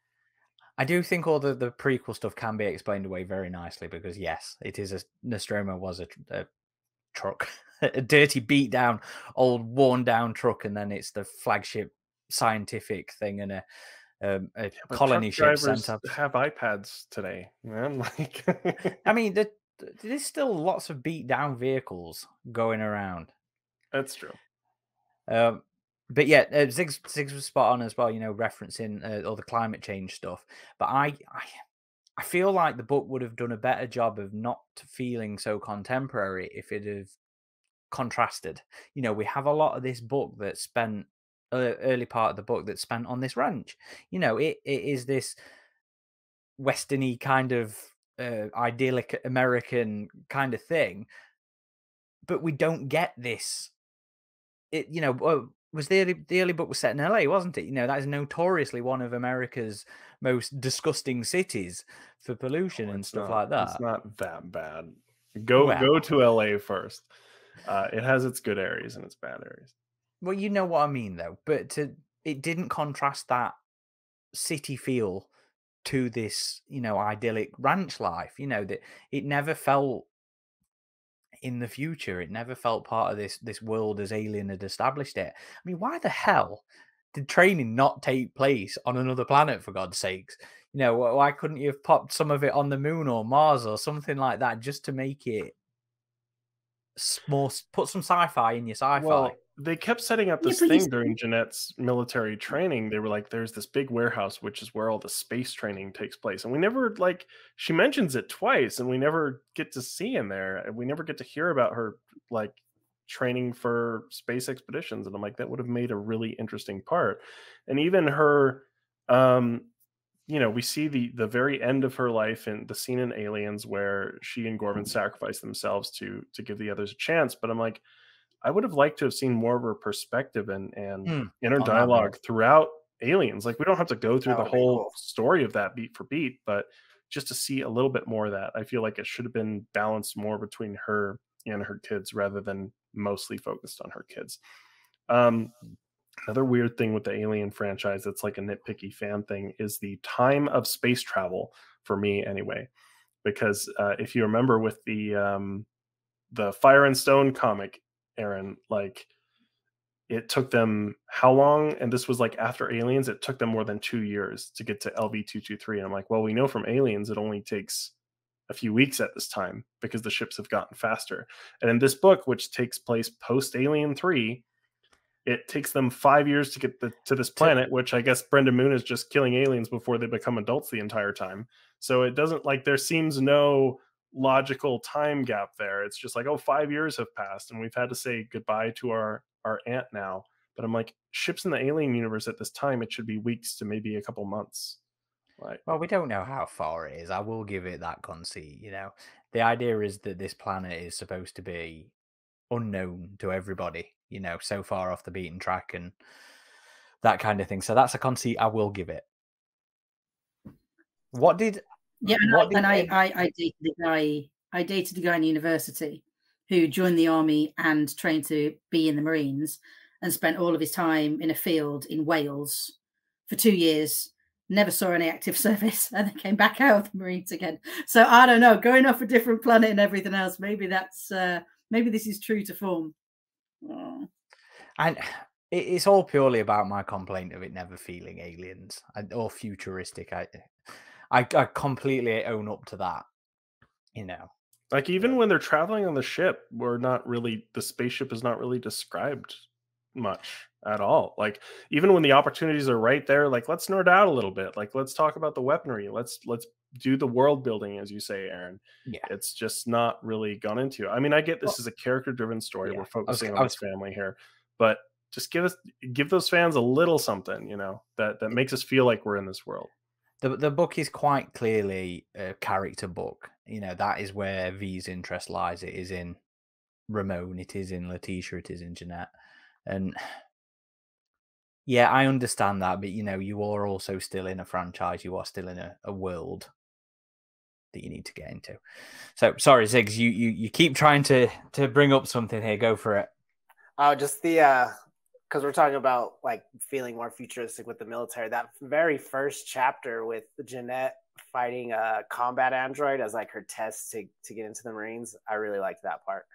I do think all the, the prequel stuff can be explained away very nicely because yes, it is a Nostromo was a, a truck, <laughs> a dirty, beat down, old, worn down truck, and then it's the flagship scientific thing and a um, a yeah, colony ship sent up. Have iPads today, man. <laughs> Like, I mean, the, there's still lots of beat down vehicles going around. That's true. Um, but yeah, uh, Ziggs was spot on as well. You know, referencing uh, all the climate change stuff. But I, I, I feel like the book would have done a better job of not feeling so contemporary if it had contrasted. You know, we have a lot of this book that spent uh, early part of the book that spent on this ranch. You know, it it is this westerny kind of uh, idyllic American kind of thing, but we don't get this. It you know was the early, the early book was set in LA, wasn't it? You know, that is notoriously one of America's most disgusting cities for pollution oh, and stuff not, like that. It's not that bad. Go well, go to LA first. Uh, it has its good areas and its bad areas. Well, you know what I mean, though. But to it didn't contrast that city feel to this, you know, idyllic ranch life. You know that it never felt in the future. It never felt part of this this world as Alien had established it. I mean, why the hell did training not take place on another planet for God's sakes? You know, why couldn't you have popped some of it on the moon or Mars or something like that just to make it more put some sci-fi in your sci-fi? Well, they kept setting up this yeah, thing during Jeanette's military training. They were like, "There's this big warehouse, which is where all the space training takes place," and we never like she mentions it twice, and we never get to see in there, and we never get to hear about her like training for space expeditions. And I'm like, that would have made a really interesting part, and even her, um, you know, we see the the very end of her life in the scene in Aliens where she and Gorman sacrifice themselves to to give the others a chance. But I'm like I would have liked to have seen more of her perspective and and mm, inner dialogue throughout Aliens. Like we don't have to go through that the whole cool. story of that beat for beat, but just to see a little bit more of that. I feel like it should have been balanced more between her and her kids rather than mostly focused on her kids. Um, another weird thing with the Alien franchise that's like a nitpicky fan thing is the time of space travel for me anyway. Because uh, if you remember with the um, the Fire and Stone comic, Aaron, like it took them how long? And this was like after Aliens, it took them more than two years to get to LV two two three. And I'm like, well, we know from Aliens it only takes a few weeks at this time because the ships have gotten faster. And in this book, which takes place post Alien three, it takes them five years to get the, to this planet, which I guess Brenda Moon is just killing aliens before they become adults the entire time. So it doesn't like there seems no logical time gap there. It's just like, oh, five years have passed and we've had to say goodbye to our our aunt now. But I'm like, ships in the alien universe at this time, it should be weeks to maybe a couple months. Like, well, we don't know how far it is. I will give it that conceit. You know, the idea is that this planet is supposed to be unknown to everybody. You know, so far off the beaten track and that kind of thing. So that's a conceit I will give it. What did yeah, and, I, and I, I, I dated a guy. I dated a guy in university who joined the army and trained to be in the Marines, and spent all of his time in a field in Wales for two years. Never saw any active <laughs> service, and then came back out of the Marines again. So I don't know, going off a different planet and everything else. Maybe that's uh, maybe this is true to form. Oh. And it's all purely about my complaint of it never feeling aliens or futuristic. I I, I completely own up to that. You know, like even when they're traveling on the ship, we're not really the spaceship is not really described much at all. Like even when the opportunities are right there, like let's nerd out a little bit. Like let's talk about the weaponry. Let's let's do the world building, as you say, Aaron. Yeah, it's just not really gone into. I mean, I get this well, is a character driven story. Yeah. We're focusing was, on was, his family here, but just give us give those fans a little something, you know, that that makes us feel like we're in this world the the book is quite clearly a character book. You know that is where V's interest lies. It is in Ramon. It is in Letitia. It is in Jeanette, and yeah, I understand that. But you know, you are also still in a franchise. You are still in a, a world that you need to get into. So sorry, Ziggs, you you you keep trying to to bring up something here. Go for it. Oh, just the uh because we're talking about like feeling more futuristic with the military. That very first chapter with Jeanette fighting a combat android as like her test to to get into the Marines, I really liked that part.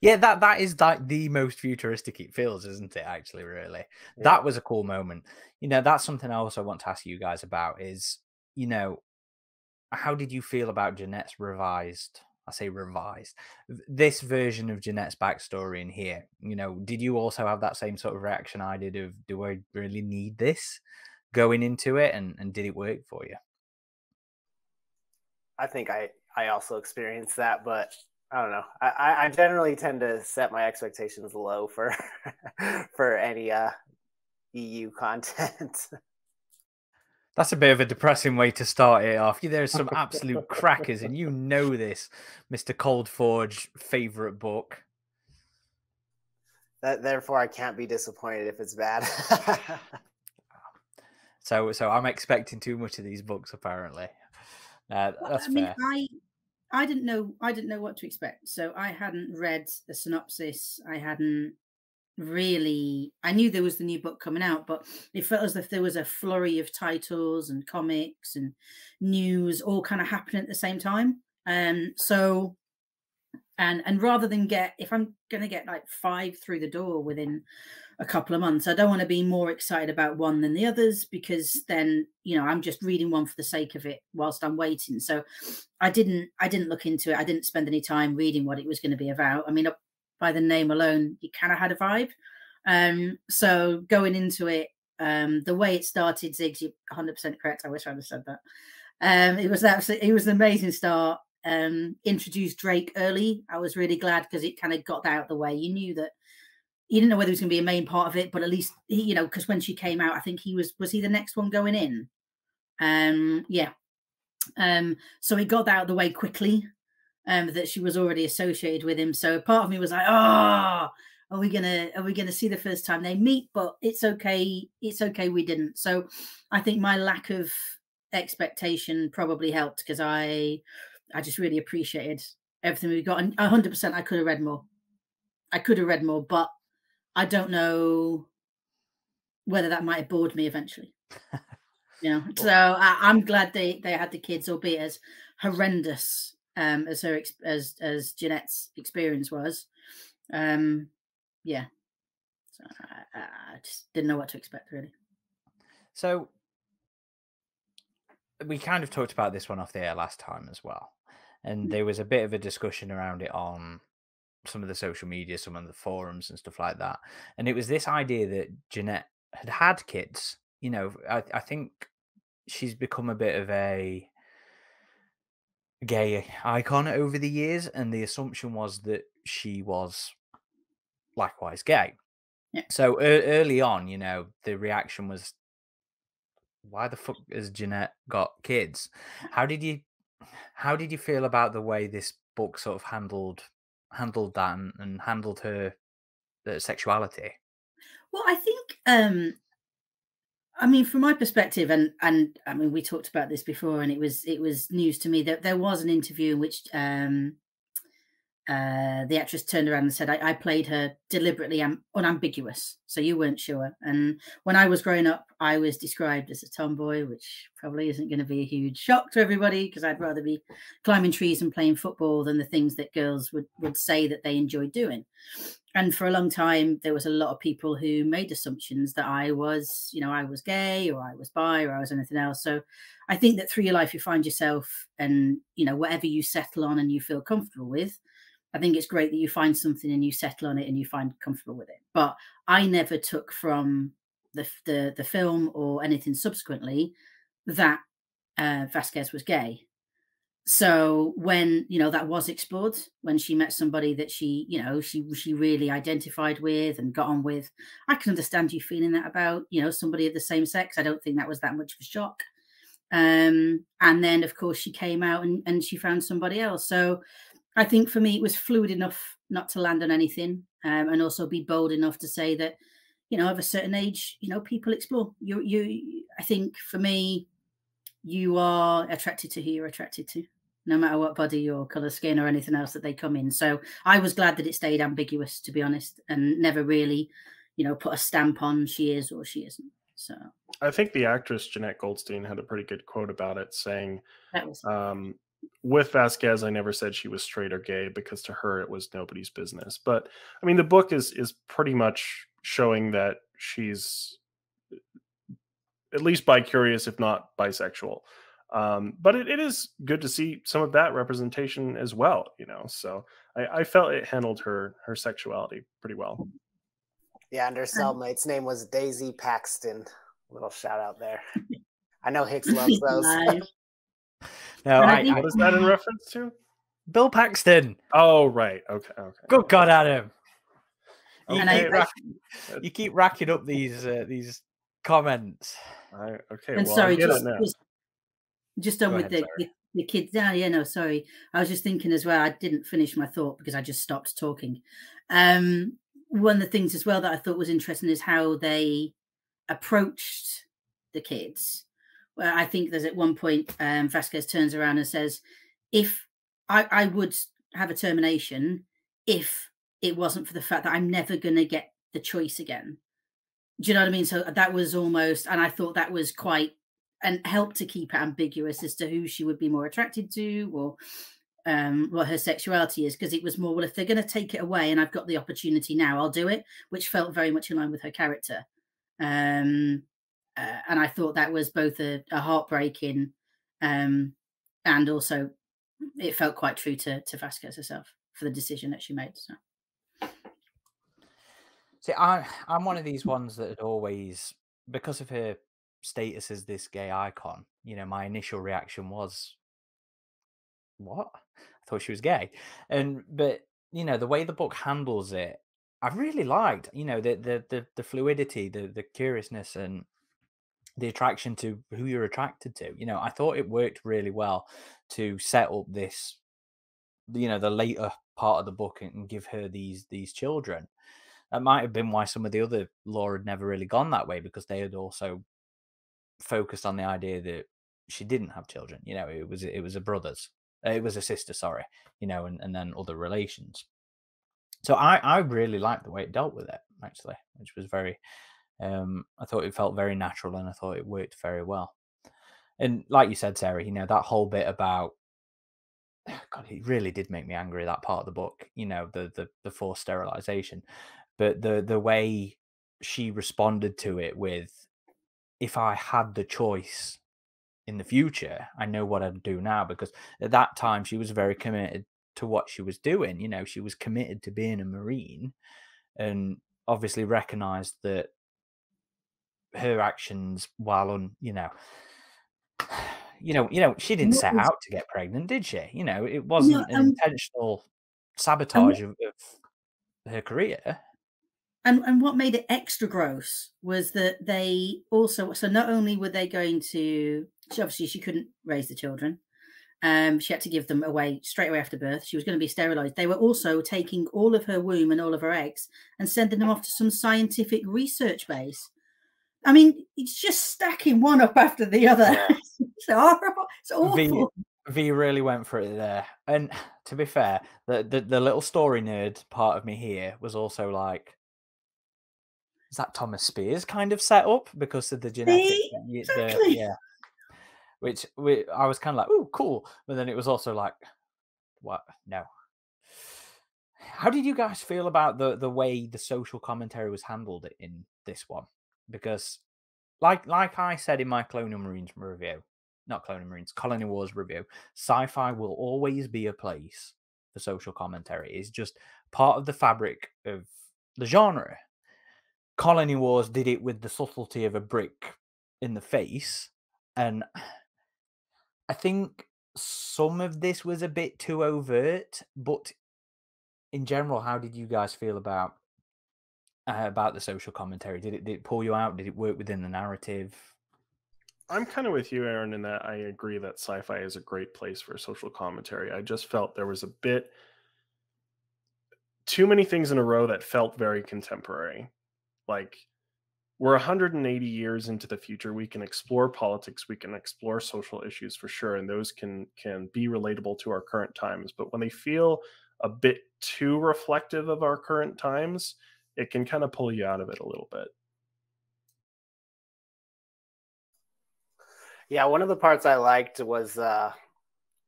Yeah, that that is like the most futuristic it feels, isn't it? Actually, really, yeah. that was a cool moment. You know, that's something I also want to ask you guys about. Is you know, how did you feel about Jeanette's revised I say revised this version of Jeanette's backstory in here. You know, did you also have that same sort of reaction I did of do I really need this going into it and, and did it work for you? I think I I also experienced that, but I don't know. I, I generally tend to set my expectations low for <laughs> for any uh EU content. <laughs> That's a bit of a depressing way to start it off. There's some absolute crackers, and you know this, Mr. Cold Forge favorite book. That therefore I can't be disappointed if it's bad. <laughs> so so I'm expecting too much of these books apparently. Uh, that's I mean, fair. I I didn't know I didn't know what to expect. So I hadn't read the synopsis. I hadn't really i knew there was the new book coming out but it felt as if there was a flurry of titles and comics and news all kind of happening at the same time. Um so and and rather than get if i'm going to get like five through the door within a couple of months i don't want to be more excited about one than the others because then you know i'm just reading one for the sake of it whilst i'm waiting. So i didn't i didn't look into it. I didn't spend any time reading what it was going to be about. I mean by the name alone, he kind of had a vibe. Um, so going into it, um, the way it started, Ziggs, you're 100% correct. I wish I'd have said that. Um, it was absolutely, it was an amazing start. Um, introduced Drake early. I was really glad because it kind of got that out of the way. You knew that you didn't know whether he was going to be a main part of it, but at least he, you know, because when she came out, I think he was was he the next one going in. Um, yeah. Um, so he got that out of the way quickly um, that she was already associated with him. So part of me was like, oh, are we gonna are we gonna see the first time they meet? But it's okay. It's okay. We didn't. So I think my lack of expectation probably helped because I I just really appreciated everything we got. And 100 percent I could have read more. I could have read more, but I don't know whether that might have bored me eventually. <laughs> you know, so I, I'm glad they they had the kids, albeit as horrendous um, as her as as Jeanette's experience was. Um, yeah. So I, I just didn't know what to expect really. So we kind of talked about this one off the air last time as well. And there was a bit of a discussion around it on some of the social media, some of the forums and stuff like that. And it was this idea that Jeanette had had kids. You know, I, I think she's become a bit of a gay icon over the years, and the assumption was that she was likewise gay. Yeah. So e- early on, you know, the reaction was, "Why the fuck has Jeanette got kids?" How did you, how did you feel about the way this book sort of handled handled that and, and handled her uh, sexuality? Well, I think um I mean from my perspective and and I mean we talked about this before and it was it was news to me that there was an interview in which um uh, the actress turned around and said, I, I played her deliberately um, unambiguous. So you weren't sure. And when I was growing up, I was described as a tomboy, which probably isn't going to be a huge shock to everybody because I'd rather be climbing trees and playing football than the things that girls would, would say that they enjoyed doing. And for a long time, there was a lot of people who made assumptions that I was, you know, I was gay or I was bi or I was anything else. So I think that through your life, you find yourself and, you know, whatever you settle on and you feel comfortable with, I think it's great that you find something and you settle on it and you find comfortable with it. But I never took from the the, the film or anything subsequently that uh, Vasquez was gay. So when you know that was explored, when she met somebody that she you know she she really identified with and got on with, I can understand you feeling that about you know somebody of the same sex. I don't think that was that much of a shock. Um, and then of course she came out and, and she found somebody else. So I think for me, it was fluid enough not to land on anything, um, and also be bold enough to say that, you know, of a certain age, you know, people explore. You, you. I think for me, you are attracted to who you're attracted to, no matter what body or color skin or anything else that they come in. So I was glad that it stayed ambiguous, to be honest, and never really, you know, put a stamp on she is or she isn't. So I think the actress Jeanette Goldstein had a pretty good quote about it, saying, um, with Vasquez, I never said she was straight or gay because to her it was nobody's business. But I mean, the book is is pretty much showing that she's at least bi-curious, if not bisexual. Um, but it, it is good to see some of that representation as well, you know. So I, I felt it handled her her sexuality pretty well. Yeah, and her cellmate's name was Daisy Paxton. Little shout out there. <laughs> I know Hicks loves those. nice. No, And I I, think- What is that in <laughs> reference to? Bill Paxton. Oh, right. Okay. Okay. Good God, Adam. You, And I- keep, rack- you keep racking up these uh, these comments. I, okay. and well, sorry, just, just just on Go with ahead, the, the the kids. Yeah, yeah, no, sorry. I was just thinking as well. I didn't finish my thought because I just stopped talking. Um, one of the things as well that I thought was interesting is how they approached the kids. Well, I think there's at one point um, Vasquez turns around and says, "If I, I would have a termination if it wasn't for the fact that I'm never going to get the choice again." Do you know what I mean? So that was almost, and I thought that was quite and help to keep it ambiguous as to who she would be more attracted to or um, what her sexuality is, because it was more, well, if they're going to take it away and I've got the opportunity now, I'll do it, which felt very much in line with her character. Um, uh, and I thought that was both a, a heartbreaking um, and also it felt quite true to, to Vasquez herself for the decision that she made. So. See, I I'm one of these ones that always, because of her status as this gay icon, you know, my initial reaction was, "What? I thought she was gay," and but you know the way the book handles it, I really liked. You know, the the the, the fluidity, the the curiousness, and the attraction to who you're attracted to. You know, I thought it worked really well to set up this, you know, the later part of the book and give her these these children that might have been why some of the other law had never really gone that way because they had also focused on the idea that she didn't have children. You know, it was it was a brother's, uh, it was a sister, sorry. You know, and, and then other relations. So I I really liked the way it dealt with it actually, which was very. Um, I thought it felt very natural and I thought it worked very well. And like you said, Sarah, you know that whole bit about <sighs> God, it really did make me angry that part of the book. You know, the the the forced sterilization, but the the way she responded to it with, if I had the choice in the future, I know what I'd do now because at that time she was very committed to what she was doing. You know, she was committed to being a marine, and obviously recognized that her actions, while on you know you know, you know, she didn't set out to get pregnant, did she? You know, it wasn't no, um, an intentional sabotage of, of her career. And and what made it extra gross was that they also so not only were they going to she obviously she couldn't raise the children. Um, she had to give them away straight away after birth. She was going to be sterilized. They were also taking all of her womb and all of her eggs and sending them off to some scientific research base. I mean, it's just stacking one up after the other. <laughs> it's horrible. It's awful. V, v really went for it there. And to be fair, the, the, the little story nerd part of me here was also like, is that Thomas Spears kind of set up because of the genetic? Exactly. The, yeah. Which we, I was kind of like, oh, cool. But then it was also like, what? No. How did you guys feel about the the way the social commentary was handled in this one? because like like I said in my Colonial Marines review, not Colonial Marines, Colony Wars review, sci-fi will always be a place for social commentary. It's just part of the fabric of the genre. Colony Wars did it with the subtlety of a brick in the face, and I think some of this was a bit too overt, but in general, how did you guys feel about uh, about the social commentary? Did it did it pull you out? Did it work within the narrative? I'm kind of with you, Aaron, in that I agree that sci-fi is a great place for social commentary. I just felt there was a bit too many things in a row that felt very contemporary. Like we're 180 years into the future. We can explore politics, we can explore social issues for sure, and those can can be relatable to our current times. But when they feel a bit too reflective of our current times, it can kind of pull you out of it a little bit. Yeah, one of the parts I liked was uh,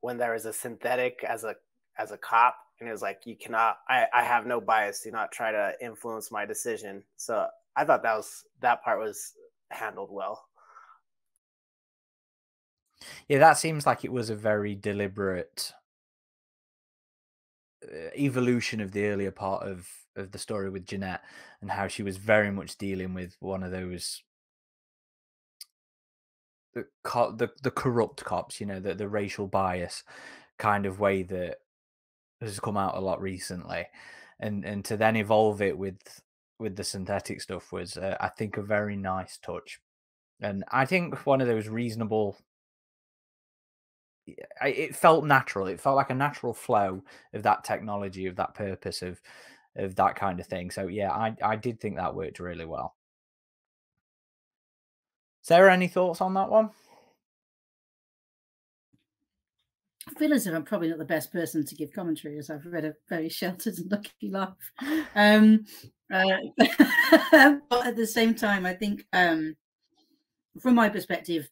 when there was a synthetic as a as a cop, and it was like, "You cannot. I, I have no bias. Do not try to influence my decision." So I thought that was that part was handled well. Yeah, that seems like it was a very deliberate uh, evolution of the earlier part of of the story with Jeanette and how she was very much dealing with one of those the the, the corrupt cops, you know, the the racial bias kind of way that has come out a lot recently, and and to then evolve it with with the synthetic stuff was, uh, I think, a very nice touch, and I think one of those reasonable it felt natural. It felt like a natural flow of that technology, of that purpose, of of that kind of thing. So yeah, I I did think that worked really well. Sarah, any thoughts on that one? I feel as if I'm probably not the best person to give commentary, as I've read a very <laughs> sheltered and lucky life. Um, uh, <laughs> but at the same time, I think, um, from my perspective,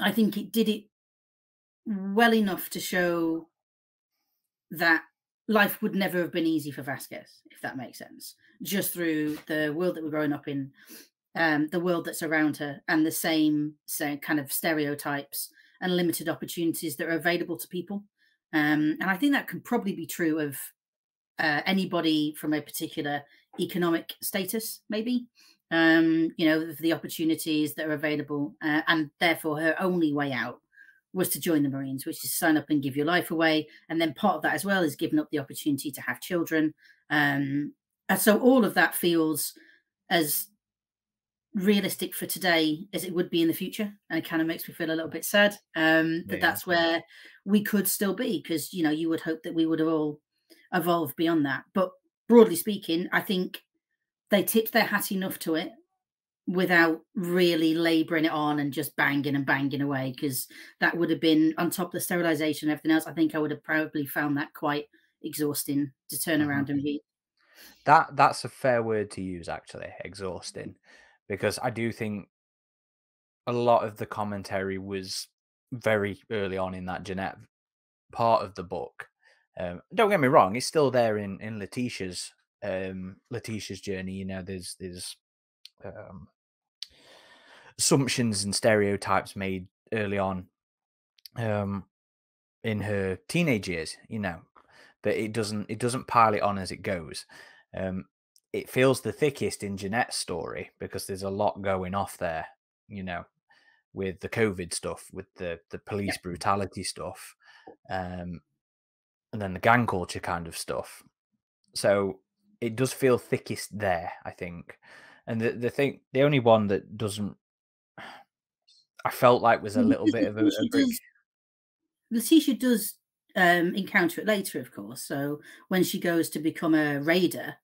I think it did it well enough to show that life would never have been easy for Vasquez, if that makes sense, just through the world that we're growing up in, um, the world that's around her, and the same, same kind of stereotypes and limited opportunities that are available to people. Um, and I think that can probably be true of uh, anybody from a particular economic status, maybe. Um, you know, the opportunities that are available, uh, and therefore her only way out was to join the Marines, which is sign up and give your life away. And then part of that as well is giving up the opportunity to have children. Um, and so all of that feels as realistic for today as it would be in the future. And it kind of makes me feel a little bit sad um, that yeah. that's where we could still be, because, you know, you would hope that we would have all evolved beyond that. But broadly speaking, I think they tipped their hat enough to it without really laboring it on and just banging and banging away because that would have been on top of the sterilization and everything else i think i would have probably found that quite exhausting to turn mm-hmm. around and read that that's a fair word to use actually exhausting because i do think a lot of the commentary was very early on in that jeanette part of the book. Um, don't get me wrong; it's still there in in Letitia's um, Letitia's journey. You know, there's there's um, assumptions and stereotypes made early on um, in her teenage years. You know, but it doesn't it doesn't pile it on as it goes. Um, it feels the thickest in Jeanette's story because there's a lot going off there. You know, with the COVID stuff, with the the police yeah. brutality stuff, um, and then the gang culture kind of stuff. So it does feel thickest there, I think. And the the thing, the only one that doesn't, I felt like was a little bit of a, a does, Letitia does um, encounter it later, of course. So when she goes to become a raider,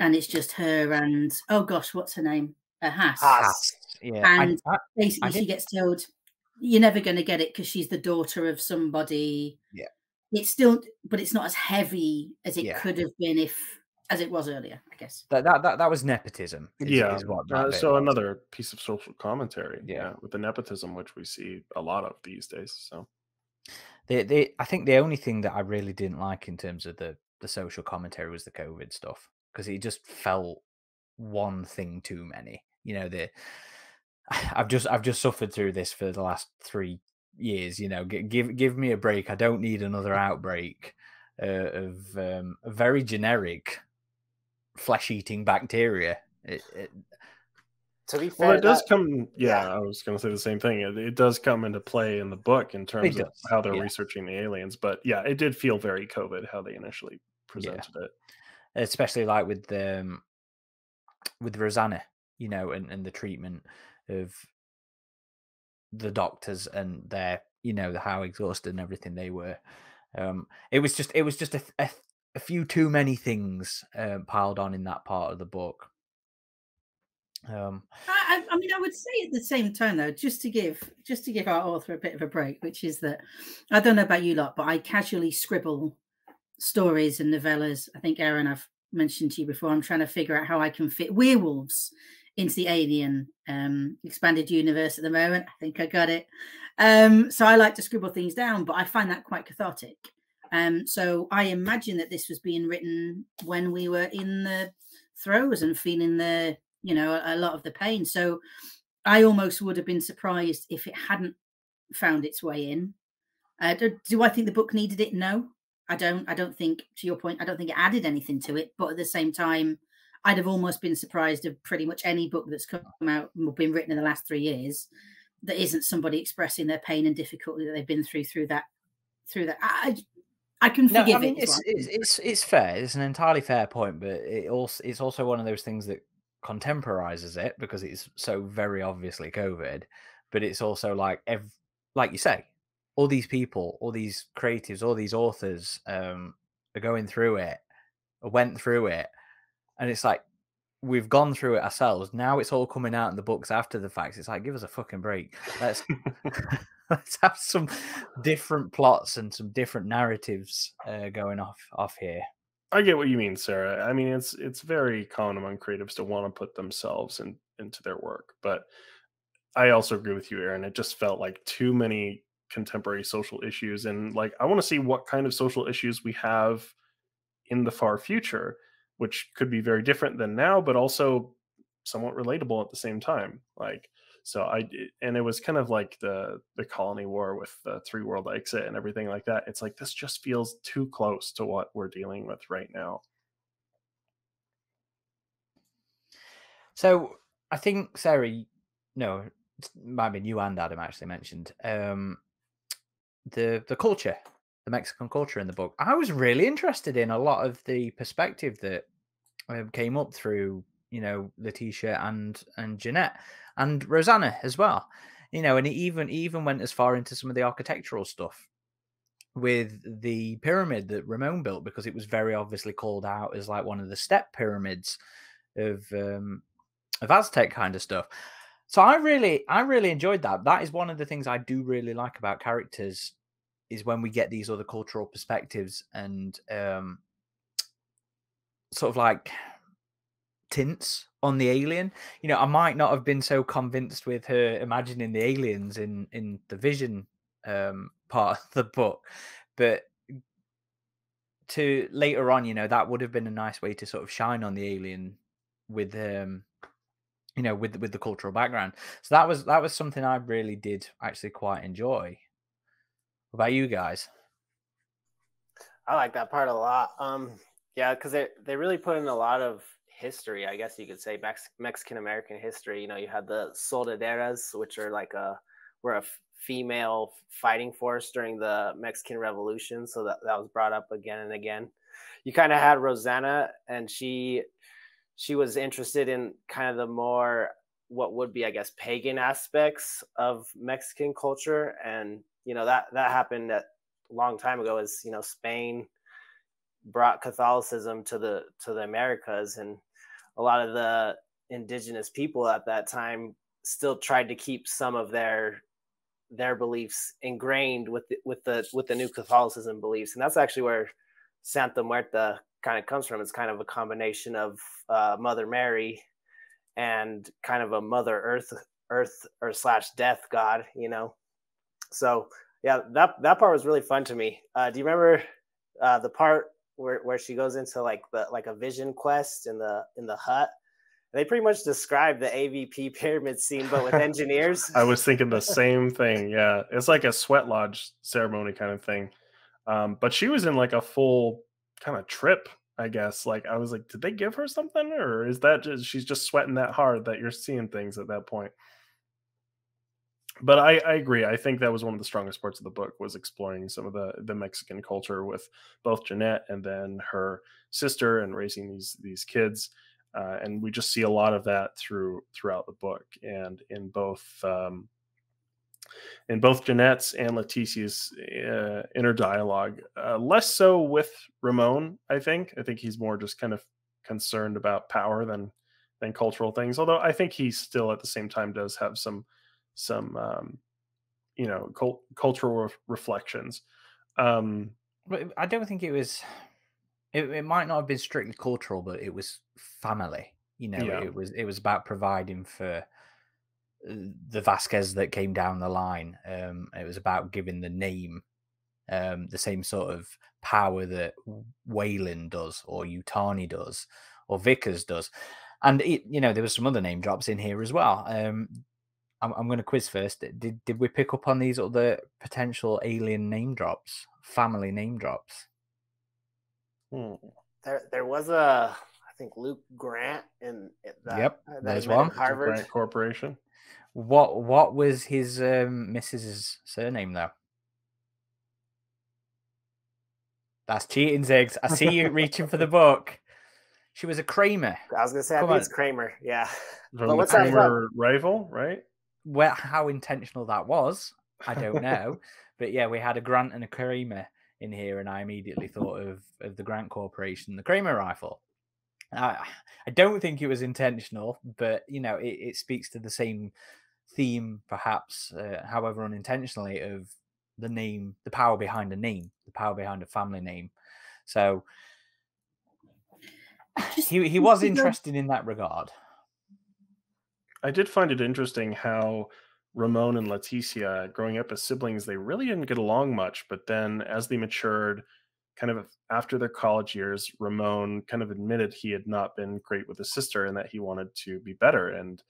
and it's just her and oh gosh, what's her name? A Haas. Haas. Yeah. And I, I, basically, I she gets told, "You're never going to get it because she's the daughter of somebody." Yeah. It's still, but it's not as heavy as it yeah. could have been if, as it was earlier. I guess that that that, that was nepotism. Is, yeah. Is uh, so was. another piece of social commentary. Yeah. yeah. With the nepotism, which we see a lot of these days. So. The, the, I think the only thing that I really didn't like in terms of the the social commentary was the COVID stuff because it just felt one thing too many. You know, the <sighs> I've just I've just suffered through this for the last three years. You know, give give me a break. I don't need another outbreak uh, of um, a very generic flesh eating bacteria. It, it, to be fair, well, it does that, come. Yeah, yeah, I was going to say the same thing. It, it, does come into play in the book in terms of how they're yeah. researching the aliens. But yeah, it did feel very COVID how they initially presented yeah. it, especially like with um, with Rosanna, you know, and, and the treatment of the doctors and their, you know, how exhausted and everything they were. Um, it was just, it was just a, a, a few too many things um, piled on in that part of the book. Um, I, I, mean, I would say at the same time, though, just to give just to give our author a bit of a break, which is that I don't know about you lot, but I casually scribble stories and novellas. I think Aaron, I've mentioned to you before. I'm trying to figure out how I can fit werewolves into the Alien um, expanded universe at the moment. I think I got it. Um, so I like to scribble things down, but I find that quite cathartic. Um, so I imagine that this was being written when we were in the throes and feeling the you know a, lot of the pain so i almost would have been surprised if it hadn't found its way in uh, do, do i think the book needed it no i don't i don't think to your point i don't think it added anything to it but at the same time i'd have almost been surprised of pretty much any book that's come out or been written in the last three years that isn't somebody expressing their pain and difficulty that they've been through through that through that i I can forgive no, I mean, it. It's, it's, it's it's fair. It's an entirely fair point, but it also it's also one of those things that contemporizes it because it's so very obviously COVID, but it's also like ev- like you say, all these people, all these creatives, all these authors um, are going through it, went through it, and it's like we've gone through it ourselves. Now it's all coming out in the books after the facts. It's like give us a fucking break. Let's <laughs> <laughs> let's have some different plots and some different narratives uh, going off off here. I get what you mean, Sarah. I mean, it's it's very common among creatives to want to put themselves in, into their work, but I also agree with you, Aaron. It just felt like too many contemporary social issues, and like I want to see what kind of social issues we have in the far future, which could be very different than now, but also somewhat relatable at the same time. Like so I and it was kind of like the the colony war with the three world exit and everything like that. It's like this just feels too close to what we're dealing with right now. So I think Sarah, no, I mean you and Adam actually mentioned um, the the culture, the Mexican culture in the book. I was really interested in a lot of the perspective that um, came up through you know Letitia and and Jeanette and Rosanna as well. You know, and he even even went as far into some of the architectural stuff with the pyramid that Ramon built because it was very obviously called out as like one of the step pyramids of um, of Aztec kind of stuff. So I really I really enjoyed that. That is one of the things I do really like about characters is when we get these other cultural perspectives and um, sort of like tints on the alien. You know, I might not have been so convinced with her imagining the aliens in in the vision um, part of the book, but to later on, you know, that would have been a nice way to sort of shine on the alien with um you know with with the cultural background. So that was that was something I really did actually quite enjoy. What about you guys? I like that part a lot. Um yeah, because they they really put in a lot of history, I guess you could say Mex- Mexican American history. You know, you had the soldaderas, which are like a were a female fighting force during the Mexican Revolution. So that, that was brought up again and again. You kind of had Rosanna, and she she was interested in kind of the more what would be, I guess, pagan aspects of Mexican culture, and you know that that happened a long time ago. As you know, Spain brought Catholicism to the to the Americas, and a lot of the indigenous people at that time still tried to keep some of their their beliefs ingrained with the, with the with the new Catholicism beliefs, and that's actually where Santa Muerte kind of comes from. It's kind of a combination of uh, Mother Mary and kind of a Mother Earth Earth or slash Death God, you know. So yeah, that that part was really fun to me. Uh, do you remember uh, the part where where she goes into like the like a vision quest in the in the hut? they pretty much describe the AVP <laughs> pyramid scene, but with engineers. <laughs> I was thinking the same thing. Yeah, it's like a sweat lodge ceremony kind of thing. Um, but she was in like a full kind of trip, I guess. Like I was like, did they give her something, or is that just she's just sweating that hard that you're seeing things at that point? But I, I agree. I think that was one of the strongest parts of the book was exploring some of the the Mexican culture with both Jeanette and then her sister and raising these these kids uh, and we just see a lot of that through throughout the book and in both um, in both Jeanette's and Leticia's uh, inner dialogue. Uh, less so with Ramon, I think. I think he's more just kind of concerned about power than than cultural things. Although I think he still, at the same time, does have some some um, you know cult- cultural re- reflections. Um, I don't think it was it, it might not have been strictly cultural, but it was family. You know, yeah. it was it was about providing for the Vasquez that came down the line. Um, it was about giving the name um, the same sort of power that Weyland does, or Yutani does, or Vickers does. And it, you know, there was some other name drops in here as well. Um, I'm, I'm going to quiz first. Did did we pick up on these other potential alien name drops, family name drops? Hmm. There, there was a, I think Luke Grant in that. Yep, uh, there's one. Harvard Grant Corporation. What what was his um, Mrs.'s surname though? That's cheating, Ziggs. I see you reaching for the <laughs> book. She was a Kramer. I was gonna say Come I think it's Kramer. Yeah. From but what's Kramer rifle, right? Well, how intentional that was, I don't know. but yeah, we had a Grant and a Kramer in here, and I immediately thought of, of the Grant Corporation, the Kramer rifle. I, I don't think it was intentional, but you know, it, it speaks to the same theme, perhaps, uh, however unintentionally, of the name, the power behind a name, the power behind a family name. So he he was interested in that regard. I did find it interesting how Ramon and Leticia, growing up as siblings, they really didn't get along much. But then as they matured, kind of after their college years, Ramon kind of admitted he had not been great with his sister and that he wanted to be better. And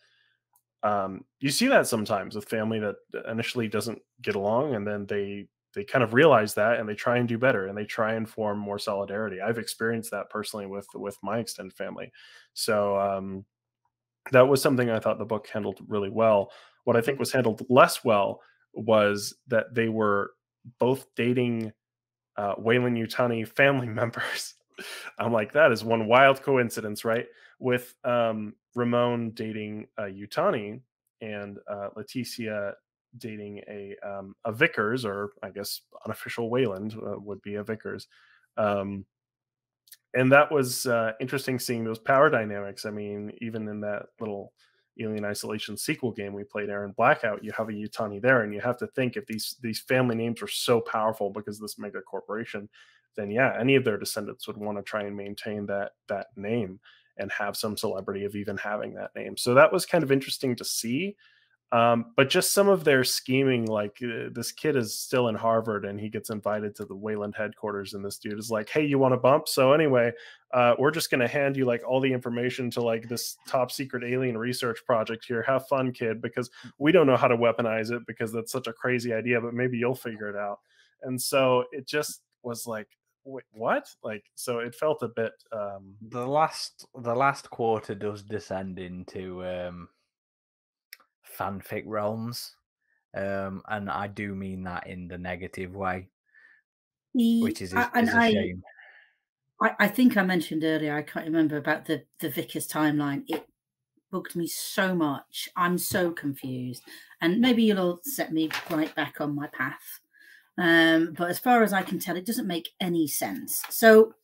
um, you see that sometimes with family that initially doesn't get along and then they they kind of realize that and they try and do better and they try and form more solidarity. I've experienced that personally with with my extended family. So um, that was something I thought the book handled really well. What I think was handled less well was that they were both dating uh, Weyland Yutani family <laughs> members. I'm like, that is one wild coincidence, right? With um, Ramon dating uh, Yutani and uh, Leticia dating a um, a Vickers, or I guess unofficial Weyland uh, would be a Vickers. Um, and that was uh, interesting seeing those power dynamics. I mean, even in that little Alien Isolation sequel game we played, Erron Blackout, you have a Yutani there, and you have to think if these these family names are so powerful because this mega corporation, then yeah, any of their descendants would want to try and maintain that that name and have some celebrity of even having that name. So that was kind of interesting to see. Um, but just some of their scheming, like uh, this kid is still in Harvard and he gets invited to the Weyland headquarters, and this dude is like, "Hey, you want a bump?" So anyway, uh, we're just going to hand you like all the information to like this top secret alien research project here. Have fun, kid, because we don't know how to weaponize it because that's such a crazy idea, but maybe you'll figure it out. And so it just was like, what? Like, so it felt a bit. um The last the last quarter does descend into. um fanfic realms. Um, and I do mean that in the negative way, which is, is, I, is a I, shame. I, I think I mentioned earlier, I can't remember about the, the Vickers timeline. It bugged me so much. I'm so confused. And maybe you'll all set me right back on my path. Um, but as far as I can tell, it doesn't make any sense. So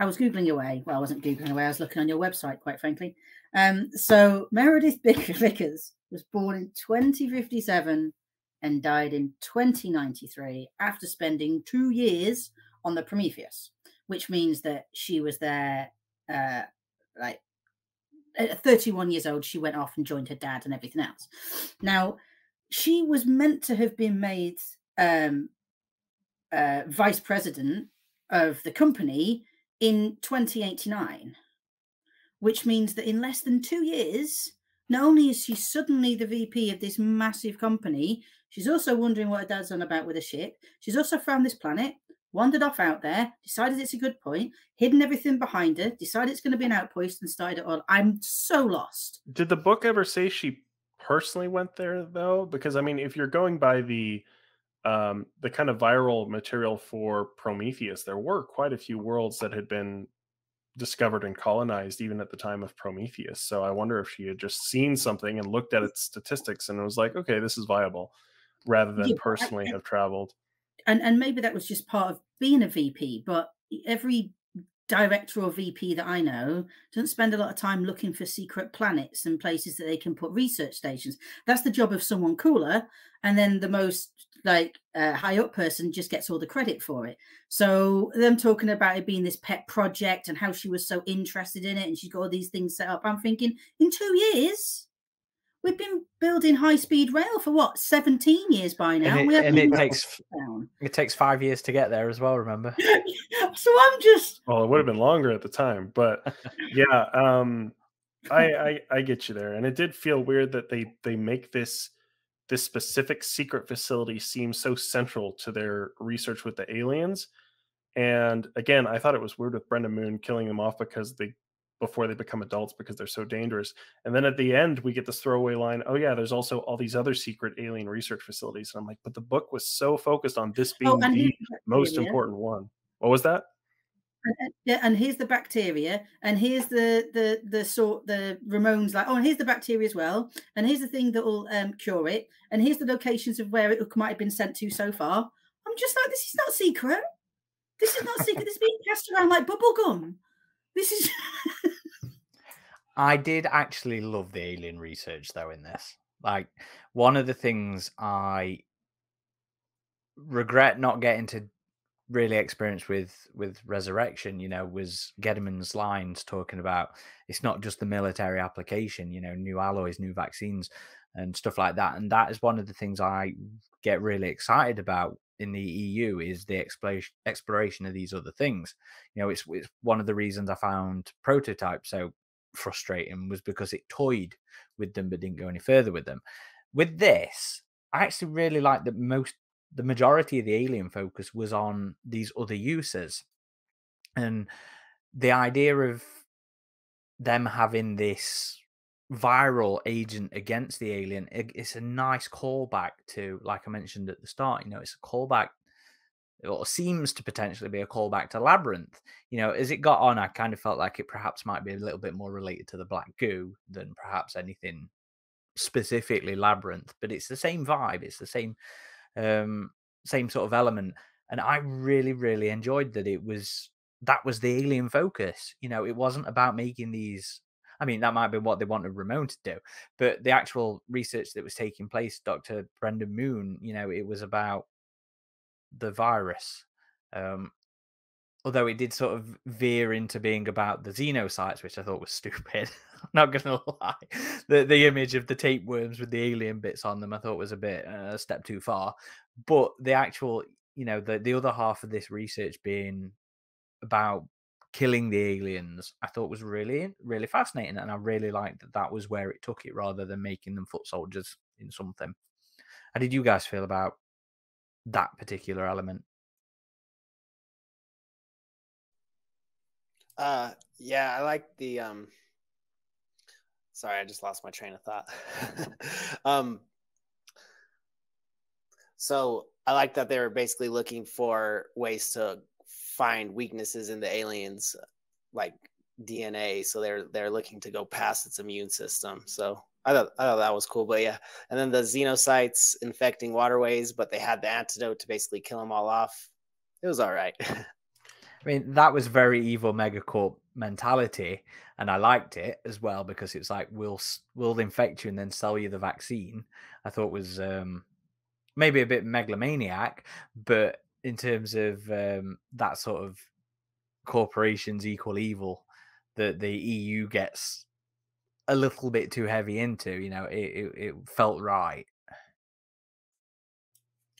I was Googling away. Well, I wasn't Googling away. I was looking on your website, quite frankly. Um, so Meredith <laughs> Vickers was born in 2057 and died in 2093 after spending two years on the Prometheus, which means that she was there uh, like at 31 years old. She went off and joined her dad and everything else. Now, she was meant to have been made um, uh, vice president of the company in 2089, which means that in less than two years, not only is she suddenly the VP of this massive company, she's also wondering what her dad's on about with a ship. She's also found this planet, wandered off out there, decided it's a good point, hidden everything behind her, decided it's going to be an outpost, and started it all. I'm so lost. Did the book ever say she personally went there though? Because I mean, if you're going by the um, the kind of viral material for Prometheus, there were quite a few worlds that had been discovered and colonized even at the time of Prometheus. So I wonder if she had just seen something and looked at its statistics and was like, okay, this is viable, rather than Yeah, personally I- have traveled. and and maybe that was just part of being a VP, but every director or VP that I know doesn't spend a lot of time looking for secret planets and places that they can put research stations. That's the job of someone cooler, and then the most like uh, high up person just gets all the credit for it. So them talking about it being this pet project and how she was so interested in it and she's got all these things set up. I'm thinking in two years. We've been building high speed rail for what 17 years by now. And we it, haven't and it takes down. it takes five years to get there as well. Remember? <laughs> so I'm just Well, it would have been longer at the time, but <laughs> yeah, um, I, I I get you there, and it did feel weird that they they make this this specific secret facility seems so central to their research with the aliens. And again, I thought it was weird with Brenda Moon killing them off because they before they become adults because they're so dangerous. And then at the end, we get this throwaway line, "Oh yeah, there's also all these other secret alien research facilities." And I'm like, but the book was so focused on this being oh, the most important one. What was that? And- yeah, and here's the bacteria, and here's the the the sort the Ramon's like, oh, and here's the bacteria as well, and here's the thing that will um, cure it, and here's the locations of where it might have been sent to so far. I'm just like, this is not secret. This is not secret. this is being passed around like bubble gum. This is <laughs> I did actually love the alien research though in this. Like one of the things I regret not getting to really experienced with with resurrection you know was Gediman's lines talking about it's not just the military application you know new alloys new vaccines and stuff like that and that is one of the things i get really excited about in the eu is the exploration exploration of these other things. You know it's, it's one of the reasons i found prototype so frustrating was because it toyed with them but didn't go any further with them. With this i actually really like that most the majority of the alien focus was on these other uses. And the idea of them having this viral agent against the alien it- it's a nice callback to like i mentioned at the start you know it's a callback or seems to potentially be a callback to labyrinth. You know as it got on i kind of felt like it perhaps might be a little bit more related to the black goo than perhaps anything specifically labyrinth but it's the same vibe it's the same um same sort of element and i really really enjoyed that it was that was the alien focus you know it wasn't about making these i mean that might be what they wanted ramon to do but the actual research that was taking place dr brenda moon you know it was about the virus um although it did sort of veer into being about the xenocytes, which I thought was <laughs> stupid. I'm not gonna lie. The the image of the tapeworms with the alien bits on them, I thought was a bit uh, a step too far. But the actual, you know, the the other half of this research being about killing the aliens, I thought was really really fascinating, and I really liked that that was where it took it rather than making them foot soldiers in something. How did you guys feel about that particular element? Uh, yeah, I like the um. Sorry, I just lost my train of thought. <laughs> um. So I like that they were basically looking for ways to find weaknesses in the aliens, like DNA. So they're they're looking to go past its immune system. So I thought I thought that was cool. But yeah, and then the xenocytes infecting waterways, but they had the antidote to basically kill them all off. It was all right. <laughs> I mean, that was very evil megacorp mentality, and I liked it as well because it's like we'll we'll infect you and then sell you the vaccine. I thought was um, maybe a bit megalomaniac, but in terms of um, that sort of corporations equal evil that the EU gets a little bit too heavy into, you know, it, it, it felt right.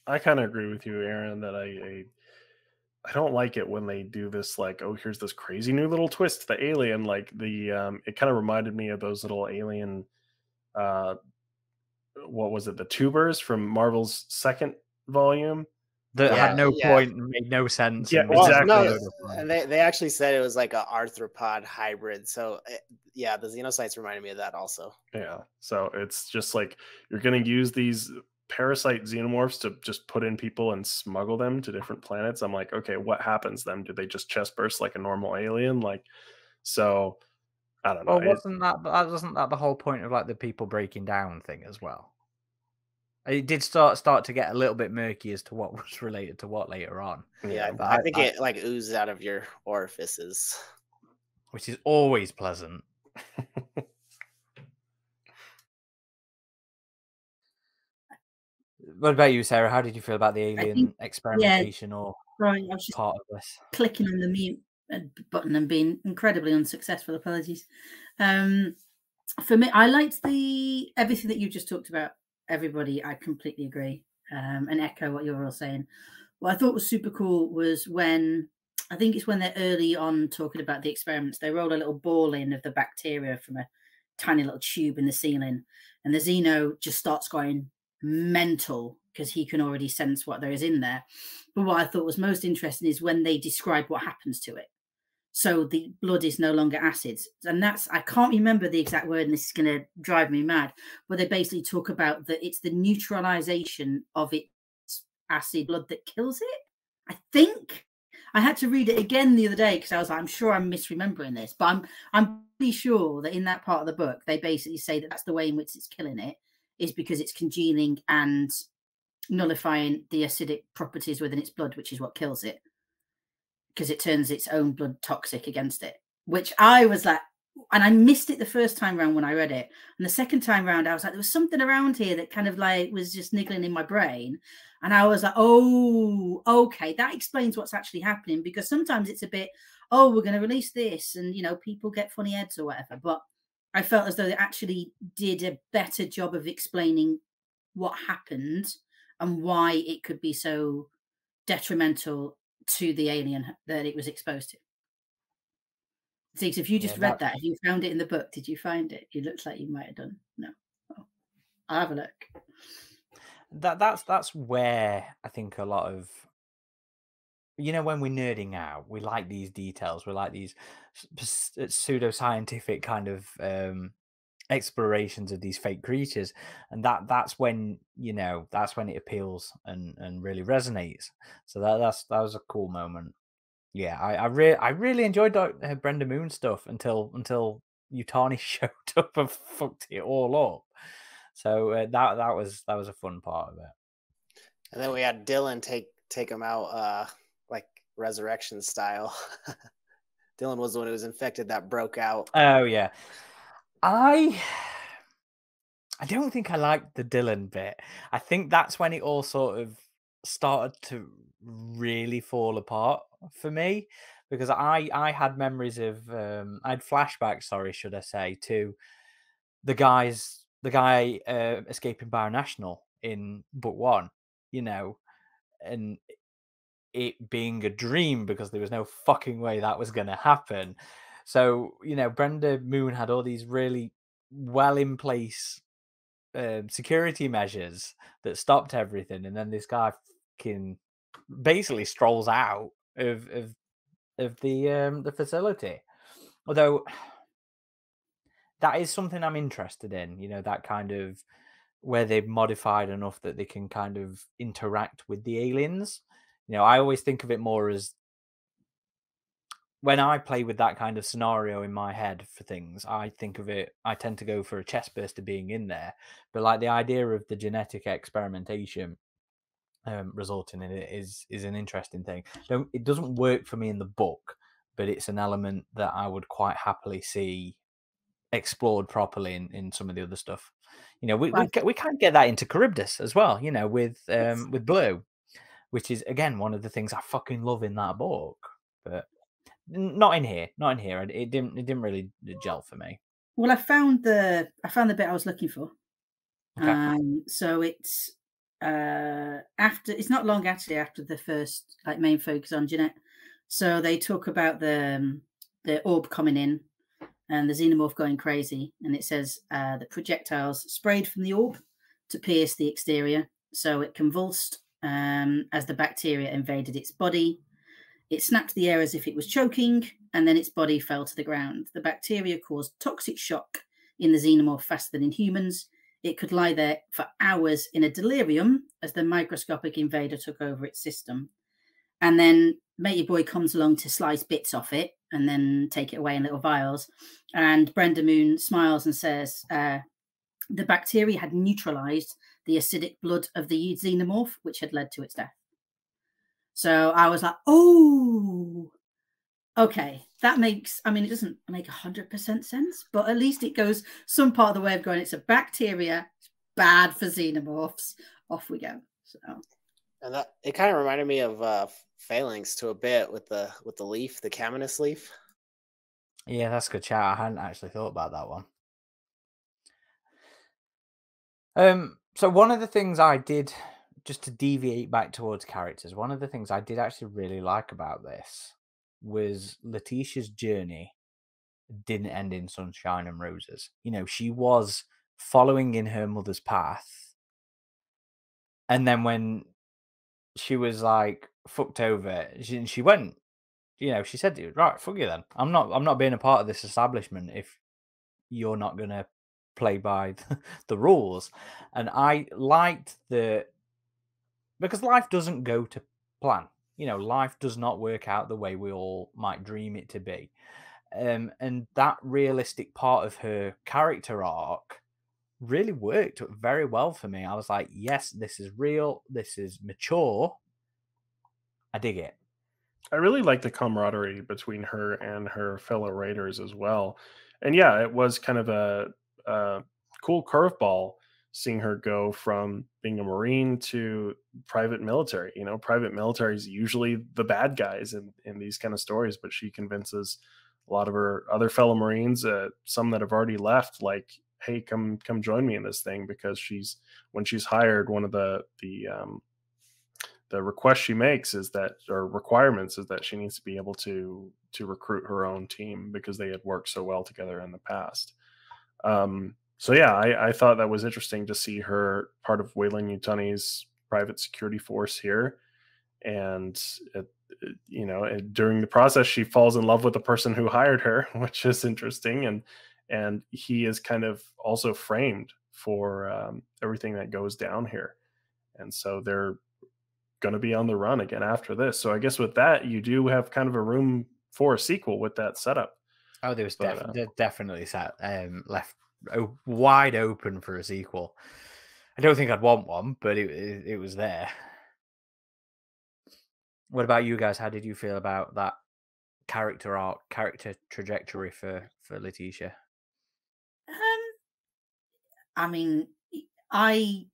I kind of agree with you, Aaron, that I, I I don't like it when they do this like, oh, here's this crazy new little twist, the alien. Like the um it kind of reminded me of those little alien uh what was it, the tubers from Marvel's second volume that yeah, had no yeah. point and made no sense. Yeah, well, exactly. No, and they, they actually said it was like an arthropod hybrid. So it, eh, yeah, the xenocytes reminded me of that also. Yeah. So it's just like you're going to use these parasite xenomorphs to just put in people and smuggle them to different planets. I'm like, okay, what happens then? Do they just chest burst like a normal alien? Like, so I don't know. Well, wasn't that wasn't that the whole point of like the people breaking down thing as well? It did start start to get a little bit murky as to what <laughs> was related to what later on. Yeah, but I, I think I, it like oozes out of your orifices, which is always pleasant. <laughs> what about you, Sarah? How did you feel about the alien think, experimentation yeah, or right, I was just part of this? Clicking on the mute uh, button and being incredibly unsuccessful. Apologies. Um, for me, I liked the everything that you just talked about everybody. I completely agree um, and echo what you're all saying. What I thought was super cool was when I think it's when they're early on talking about the experiments, they roll a little ball in of the bacteria from a tiny little tube in the ceiling, and the Xeno just starts going mental because he can already sense what there is in there. But what I thought was most interesting is when they describe what happens to it. So the blood is no longer acids and that's i can't remember the exact word and this is going to drive me mad but they basically talk about that it's the neutralization of its acid blood that kills it i think? I had to read it again the other day because i was like i'm sure i'm misremembering this but i'm i'm pretty sure that in that part of the book they basically say that that's the way in which it's killing it is because it's congealing and nullifying the acidic properties within its blood which is what kills it because it turns its own blood toxic against it, which I was like, and I missed it the first time round when I read it. And the second time round, I was like, there was something around here that kind of like was just niggling in my brain. And I was like, oh, okay, that explains what's actually happening because sometimes it's a bit, oh, we're going to release this and, you know, people get funny heads or whatever. But I felt as though they actually did a better job of explaining what happened and why it could be so detrimental to the alien that it was exposed to. Six, if you just yeah, read that, if you found it in the book, did you find it? It looks like you might have done. No. Oh, I'll have a look. That that's that's where I think a lot of you know when we're nerding out, we like these details. We like these pseudo scientific kind of um, explorations of these fake creatures and that that's when you know that's when it appeals and and really resonates. So that that's that was a cool moment. Yeah i i really i really enjoyed uh, brenda moon stuff until until yutani <laughs> showed up and fucked it all up. So uh, that that was that was a fun part of it. And then we had dylan take take him out uh like resurrection style. <laughs> Dylan was the one who was infected that broke out. Oh yeah. I I don't think I liked the Dylan bit. I think that's when it all sort of started to really fall apart for me because I I had memories of um I had flashbacks, sorry, should I say, to the guys the guy uh, escaping Bionational in book one, you know, and it being a dream because there was no fucking way that was going to happen. So, you know, Brenda Moon had all these really well in place um, security measures that stopped everything. And then this guy fucking basically strolls out of, of, of the, um, the facility. Although that is something I'm interested in, you know, that kind of where they've modified enough that they can kind of interact with the aliens. You know, I always think of it more as when I play with that kind of scenario in my head for things, I think of it, I tend to go for a chest burster being in there. But like the idea of the genetic experimentation um, resulting in it is is an interesting thing. Don't, it doesn't work for me in the book, but it's an element that I would quite happily see explored properly in, in some of the other stuff. You know, we, right. we we can't get that into Charybdis as well. You know, with um with Blue, which is again one of the things I fucking love in that book, but not in here. Not in here. It didn't it didn't really gel for me. Well, I found the I found the bit I was looking for. Okay. Um, so it's uh after it's not long actually after the first like main focus on Jeanette. So they talk about the um, the orb coming in and the xenomorph going crazy. And it says uh, the projectiles sprayed from the orb to pierce the exterior. So it convulsed um, as the bacteria invaded its body. It snapped the air as if it was choking, and then its body fell to the ground. The bacteria caused toxic shock in the xenomorph faster than in humans. It could lie there for hours in a delirium as the microscopic invader took over its system. And then Matey Boy comes along to slice bits off it and then take it away in little vials. And Brenda Moon smiles and says, uh, the bacteria had neutralized the acidic blood of the xenomorph, which had led to its death. So I was like, oh, okay, that makes, I mean, it doesn't make 100% sense, but at least it goes some part of the way of going, it's a bacteria, it's bad for xenomorphs. Off we go. So. And that it kind of reminded me of uh, phalanx to a bit with the with the leaf, the caminus leaf. Yeah, that's a good chat. I hadn't actually thought about that one. Um, so one of the things I did just to deviate back towards characters, one of the things I did actually really like about this was Leticia's journey didn't end in sunshine and roses. You know, she was following in her mother's path. And then when she was like fucked over. She, she went, you know, she said, "Right, fuck you then. I'm not. I'm not being a part of this establishment if you're not gonna play by <laughs> the rules." And I liked the because life doesn't go to plan. You know, life does not work out the way we all might dream it to be. Um, and that realistic part of her character arc really worked very well for me. I was like, yes, this is real, this is mature, I dig it. I really like the camaraderie between her and her fellow raiders as well. And yeah, it was kind of a, a cool curveball seeing her go from being a marine to private military. You know, private military is usually the bad guys in, in these kind of stories, but she convinces a lot of her other fellow marines, uh, some that have already left, like, hey, come come join me in this thing because she's when she's hired, one of the the um, the request she makes is that or requirements is that she needs to be able to to recruit her own team because they had worked so well together in the past um, so yeah I, I thought that was interesting to see her part of Weyland-Yutani's private security force here and it, it, you know during the process she falls in love with the person who hired her <laughs> which is interesting and and he is kind of also framed for um, everything that goes down here and so they're going to be on the run again after this. So I guess with that, you do have kind of a room for a sequel with that setup. Oh, there was but, def- uh, definitely sat um, left wide open for a sequel. I don't think I'd want one, but it, it, it was there. What about you guys? How did you feel about that character arc, character trajectory for for Leticia? Um, I mean, I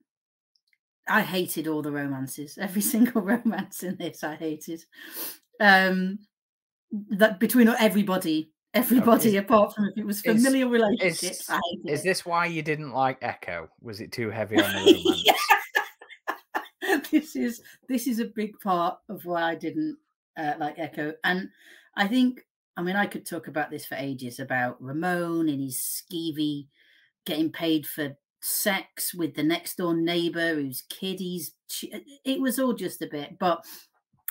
I hated all the romances. <laughs> Every single romance in this, I hated. Um, that between everybody, everybody is- apart from if it was is- familiar relationships. Is, is this why you didn't like Echo? Was it too heavy on the <laughs> romance? <laughs> This is this is a big part of why I didn't uh, like Echo, and I think I mean I could talk about this for ages about Ramon and his skeevy getting paid for sex with the next door neighbor whose kid he's. It was all just a bit, but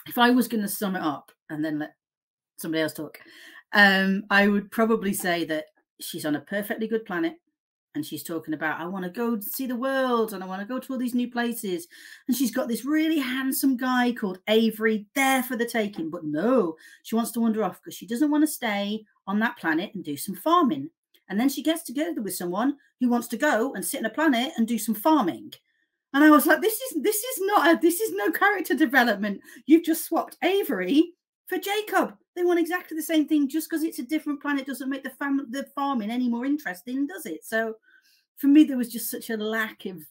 if I was going to sum it up and then let somebody else talk, um, I would probably say that she's on a perfectly good planet and she's talking about I want to go see the world and I want to go to all these new places. And she's got this really handsome guy called Avery there for the taking, but no, she wants to wander off because she doesn't want to stay on that planet and do some farming. And then she gets together with someone who wants to go and sit on a planet and do some farming. And I was like, this is this is not a this is no character development. You've just swapped Avery for Jacob. They want exactly the same thing. Just because it's a different planet doesn't make the fam- the farming any more interesting, does it? So for me, there was just such a lack of.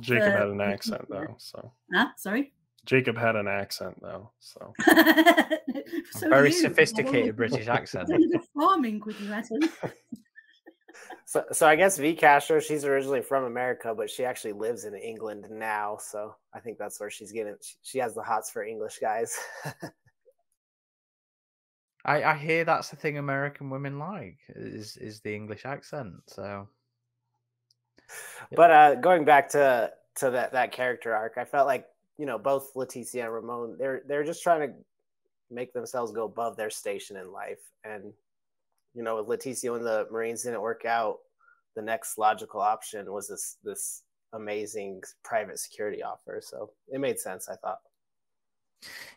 Jacob Uh, had an accent though, <laughs> so Huh? Sorry. Jacob had an accent though, so <laughs> So Very you. sophisticated British accent. Done a bit of farming, would you imagine? <laughs> So, so I guess V Castro, she's originally from America, but she actually lives in England now. So I think that's where she's getting. She, she has the hots for English guys. I, I hear that's the thing American women like is is the English accent. So but uh, going back to to that that character arc, I felt like you know both Leticia and Ramon, they're they're just trying to make themselves go above their station in life, and you know with Leticia when the Marines didn't work out, the next logical option was this this amazing private security offer. So it made sense, I thought.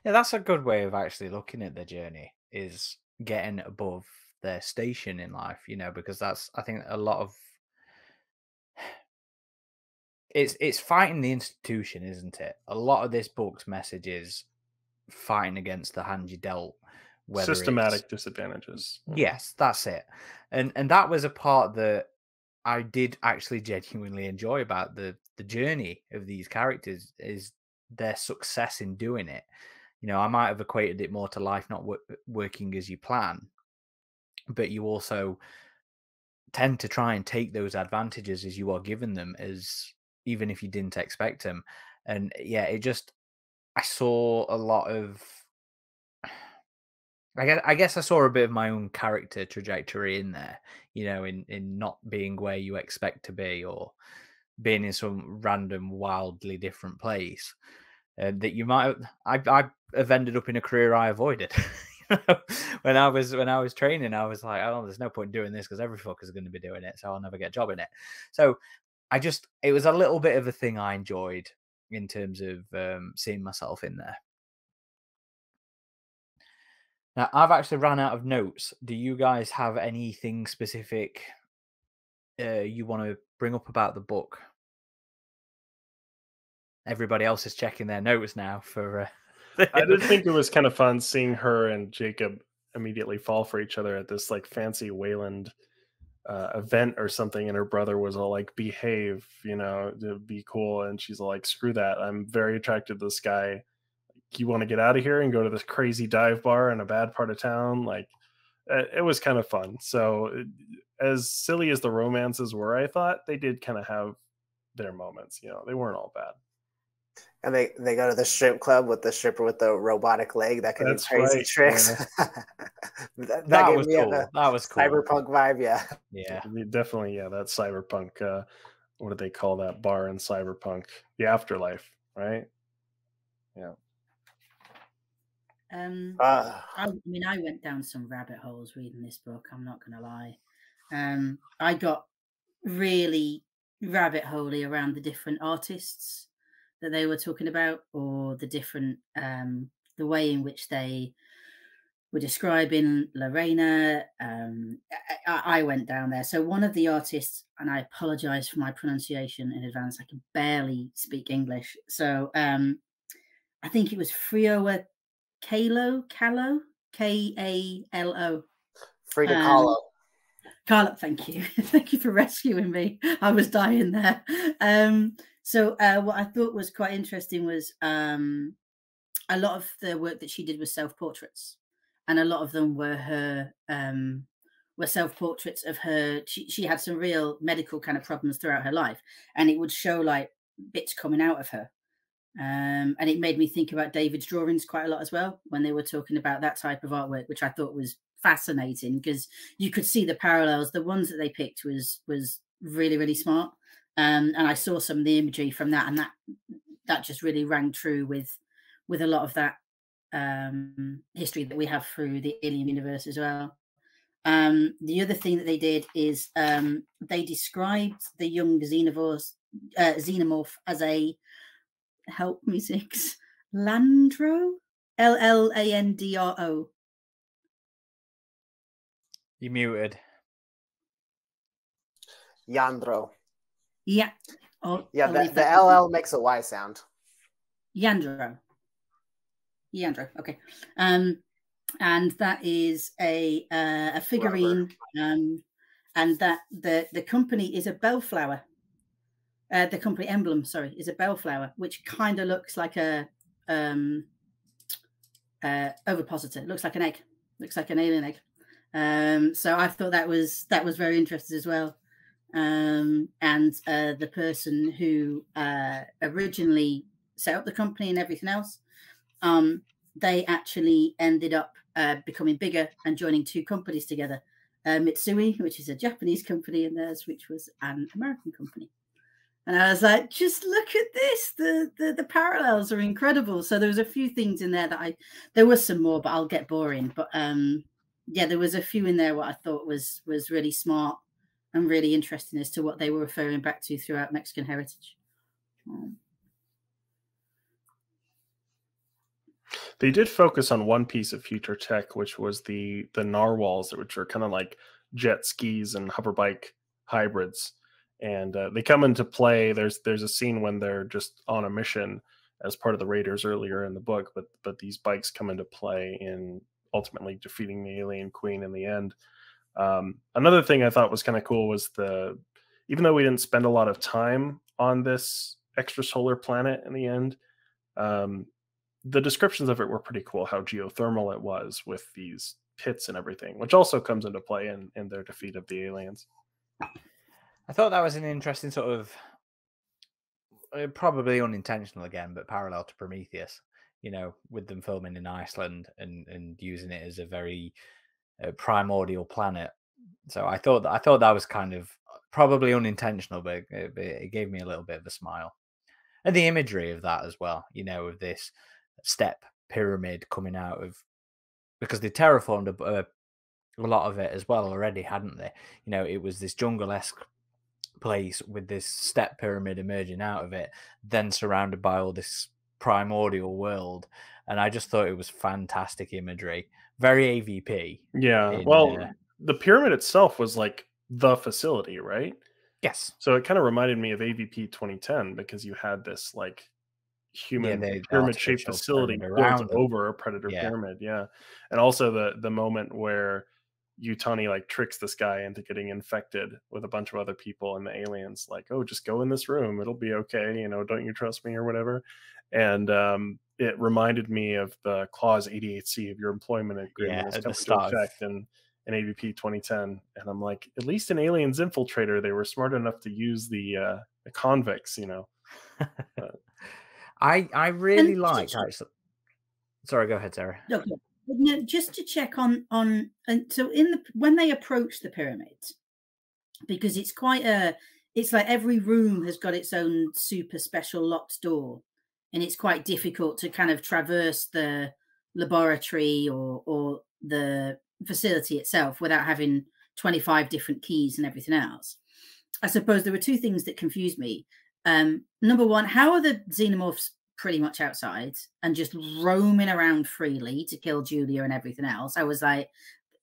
yeah, that's a good way of actually looking at the journey is getting above their station in life, you know, because that's I think a lot of it's it's fighting the institution, isn't it? A lot of this book's message is fighting against the hand you dealt. systematic disadvantages. Hmm. Yes, that's it. And and that was a part that I did actually genuinely enjoy about the the journey of these characters is their success in doing it. You know, I might have equated it more to life not wo- working as you plan, but you also tend to try and take those advantages as you are given them as even if you didn't expect them. And yeah, it just I saw a lot of <sighs> I guess I guess I saw a bit of my own character trajectory in there, you know, in in not being where you expect to be or being in some random wildly different place. Uh, that you might I I have ended up in a career I avoided. <laughs> When I was when I was training, I was like, oh, there's no point doing this because every fucker's going to be doing it, so I'll never get a job in it. So I just it was a little bit of a thing I enjoyed in terms of um, seeing myself in there. Now, I've actually ran out of notes. Do you guys have anything specific uh, you want to bring up about the book? Everybody else is checking their notes now for. Uh, <laughs> I did <laughs> think it was kind of fun seeing her and Jacob immediately fall for each other at this like fancy Weyland uh, event or something, and her brother was all like, "Behave, you know, to be cool," and she's all like, "Screw that! I'm very attracted to this guy. You want to get out of here and go to this crazy dive bar in a bad part of town?" Like, uh, it was kind of fun. So, as silly as the romances were, I thought they did kind of have their moments. You know, they weren't all bad. And they, they go to the strip club with the stripper with the robotic leg that can That's do crazy right, tricks. <laughs> that, that gave was cool. That was cool. cyberpunk vibe, yeah. Yeah. Yeah, definitely. Yeah, that cyberpunk. Uh, what do they call that bar in cyberpunk? The afterlife, right? Yeah. Um, Uh, I, I mean, I went down some rabbit holes reading this book. I'm not going to lie. Um, I got really rabbit holey around the different artists that they were talking about, or the different um, the way in which they were describing La Reina. Um, I, I went down there. So one of the artists, and I apologize for my pronunciation in advance. I can barely speak English, so um, I think it was Frioa Kalo, Kalo, K A L O. Frida Um, Kahlo. Carla, thank you. <laughs> thank you for rescuing me. I was dying there. Um, So uh, what I thought was quite interesting was um, a lot of the work that she did was self portraits, and a lot of them were her um, were self portraits of her. She she had some real medical kind of problems throughout her life, and it would show like bits coming out of her. Um, and it made me think about David's drawings quite a lot as well when they were talking about that type of artwork, which I thought was fascinating because you could see the parallels. The ones that they picked was was really really smart, um, and I saw some of the imagery from that, and that that just really rang true with with a lot of that um, history that we have through the Alien universe as well. Um, the other thing that they did is um, they described the young xenomorph, uh, xenomorph as a help me six Landro, L L A N D R O. You muted. Yandro. Yeah. Oh, Yeah, I'll the, the that LL makes a Y sound. Yandro. Yandro. Okay. Um, and that is a uh, a figurine. Um, and that the the company is a bellflower. Uh, the company emblem, sorry, is a bellflower, which kind of looks like a um, uh, ovipositor. It looks like an egg. Looks like an alien egg. Um, so I thought that was that was very interesting as well. Um, and uh, the person who uh, originally set up the company and everything else, um, they actually ended up uh, becoming bigger and joining two companies together. Uh, Mitsui, which is a Japanese company, and theirs, which was an American company. And I was like, just look at this. The, the the parallels are incredible. So there was a few things in there that I there was some more, but I'll get boring. But um yeah, there was a few in there what I thought was was really smart and really interesting as to what they were referring back to throughout Mexican heritage. Um, They did focus on one piece of future tech, which was the the narwhals, which are kind of like jet skis and hoverbike hybrids, and uh, they come into play. There's there's a scene when they're just on a mission as part of the Raiders earlier in the book, but but these bikes come into play in ultimately defeating the alien queen in the end. Um, another thing I thought was kind of cool was the even though we didn't spend a lot of time on this extrasolar planet in the end. Um, the descriptions of it were pretty cool how geothermal it was with these pits and everything which also comes into play in in their defeat of the aliens I thought that was an interesting sort of, uh, probably unintentional again, but parallel to Prometheus. You know, with them filming in Iceland and and using it as a very uh, primordial planet. So I thought that I thought that was kind of probably unintentional, but it, it gave me a little bit of a smile. And the imagery of that as well. You know, of this step pyramid coming out of because they terraformed a, a, a lot of it as well already, hadn't they? You know, it was this jungle esque place with this step pyramid emerging out of it, then surrounded by all this primordial world. And I just thought it was fantastic imagery, very AVP. yeah in, well uh, the pyramid itself was like the facility right yes, so it kind of reminded me of avp 2010 because you had this like human the pyramid shaped facility built over a predator Yeah. pyramid yeah and also the the moment where Yutani like tricks this guy into getting infected with a bunch of other people and the aliens like oh just go in this room it'll be okay you know don't you trust me or whatever and um it reminded me of the clause 88c of your employment agreement Yeah, at the coming to start of- effect in in AVP 2010 and I'm like at least in Aliens Infiltrator they were smart enough to use the uh the convicts you know <laughs> I I really And liked. just- Actually, sorry, go ahead, Sarah. Okay. No, just to check on on and so in the when they approach the pyramid, because it's quite a it's like every room has got its own super special locked door, and it's quite difficult to kind of traverse the laboratory or or the facility itself without having 25 different keys and everything else. I suppose there were two things that confused me. Um, number one, how are the xenomorphs pretty much outside and just roaming around freely to kill Julia and everything else? I was like,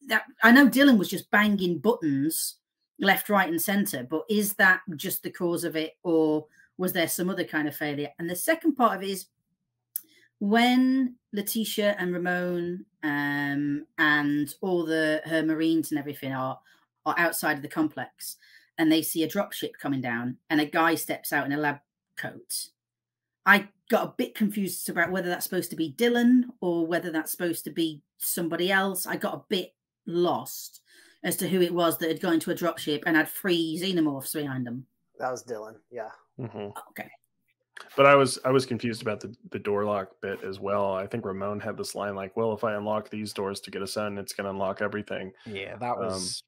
that I know Dylan was just banging buttons left, right, and center, but is that just the cause of it, or was there some other kind of failure? And the second part of it is when Leticia and Ramon um, and all the her Marines and everything are are outside of the complex and they see a dropship coming down and a guy steps out in a lab coat. I got a bit confused about whether that's supposed to be Dylan or whether that's supposed to be somebody else. I got a bit lost as to who it was that had gone into a dropship and had three xenomorphs behind them. That was Dylan. Yeah. Mhm. Okay. But I was I was confused about the the door lock bit as well. I think Ramon had this line like, "Well, if I unlock these doors to get a son, it's going to unlock everything." Yeah, that Um, was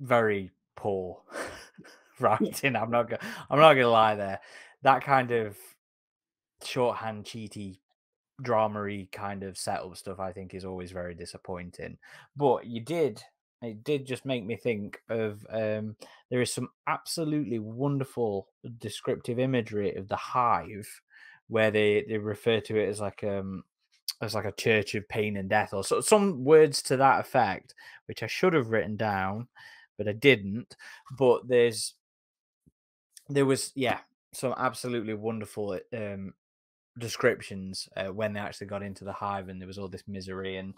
very poor <laughs> writing. I'm not gonna I'm not gonna lie there. That kind of shorthand cheaty dramery kind of setup stuff I think is always very disappointing. But you did it did just make me think of um there is some absolutely wonderful descriptive imagery of the hive where they, they refer to it as like um as like a church of pain and death or so, some words to that effect which I should have written down but I didn't. But there's there was yeah some absolutely wonderful um descriptions uh, when they actually got into the hive and there was all this misery and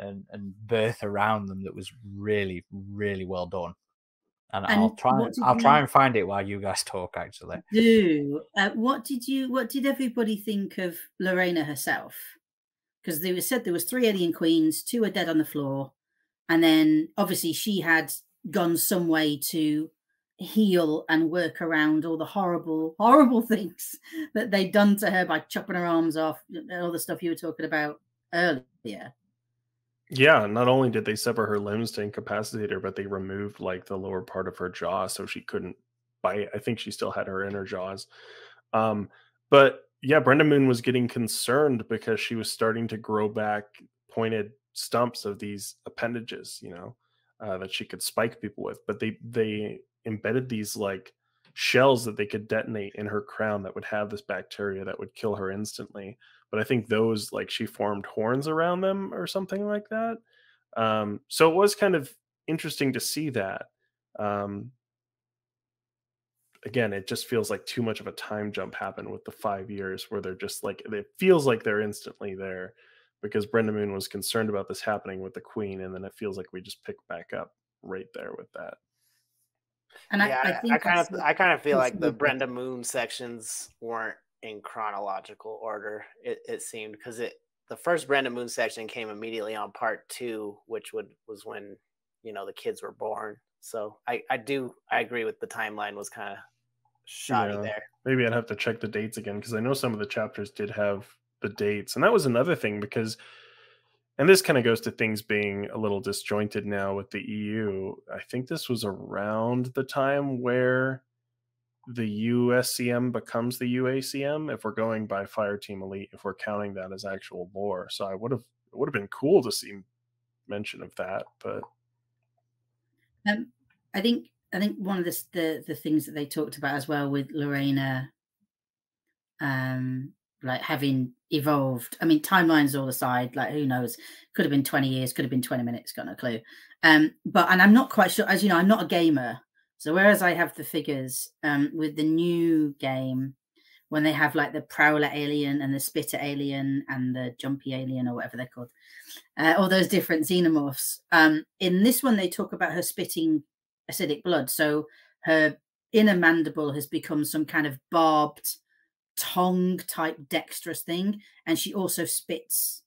and, and birth around them that was really really well done and, I'll try and, I'll try and find it while you guys talk actually Do uh, what did you? What did everybody think of La Reina herself? Because they said there was three alien queens, two are dead on the floor, and then obviously she had gone some way to heal and work around all the horrible, <laughs> horrible things that they'd done to her by chopping her arms off, all the stuff you were talking about earlier. Yeah, not only did they sever her limbs to incapacitate her, but they removed like the lower part of her jaw so she couldn't bite. I think she still had her inner jaws. Um, but yeah, Brenda Moon was getting concerned because she was starting to grow back pointed stumps of these appendages, you know, uh, that she could spike people with. But they they embedded these like shells that they could detonate in her crown that would have this bacteria that would kill her instantly but I think those like she formed horns around them or something like that. Um, so it was kind of interesting to see that. Um, again, it just feels like too much of a time jump happened with the five years where they're just like it feels like they're instantly there because Brenda Moon was concerned about this happening with the Queen, and then it feels like we just pick back up right there with that. And yeah, I, I think kind of I kind of feel like the Brenda Moon sections weren't in chronological order. It it seemed because it the first Brenda Moon section came immediately on part two, which would was when you know the kids were born. So I I do I agree with the timeline was kind of shoddy Yeah. there. Maybe I'd have to check the dates again because I know some of the chapters did have the dates, and that was another thing because, and this kind of goes to things being a little disjointed now with the EU. I think this was around the time where the USCM becomes the UACM. If we're going by Fireteam Elite, if we're counting that as actual lore, so I would have it would have been cool to see mention of that, but Um, I think I think one of the, the the things that they talked about as well with La Reina, um, like having evolved. I mean, timelines all aside, like who knows? Could have been twenty years, could have been twenty minutes. Got no clue. Um, but and I'm not quite sure. As you know, I'm not a gamer. So whereas I have the figures um, with the new game, when they have like the prowler alien and the spitter alien and the jumpy alien or whatever they're called, uh, all those different xenomorphs. Um, in this one, they talk about her spitting acidic blood. So her inner mandible has become some kind of barbed tongue type dexterous thing. And she also spits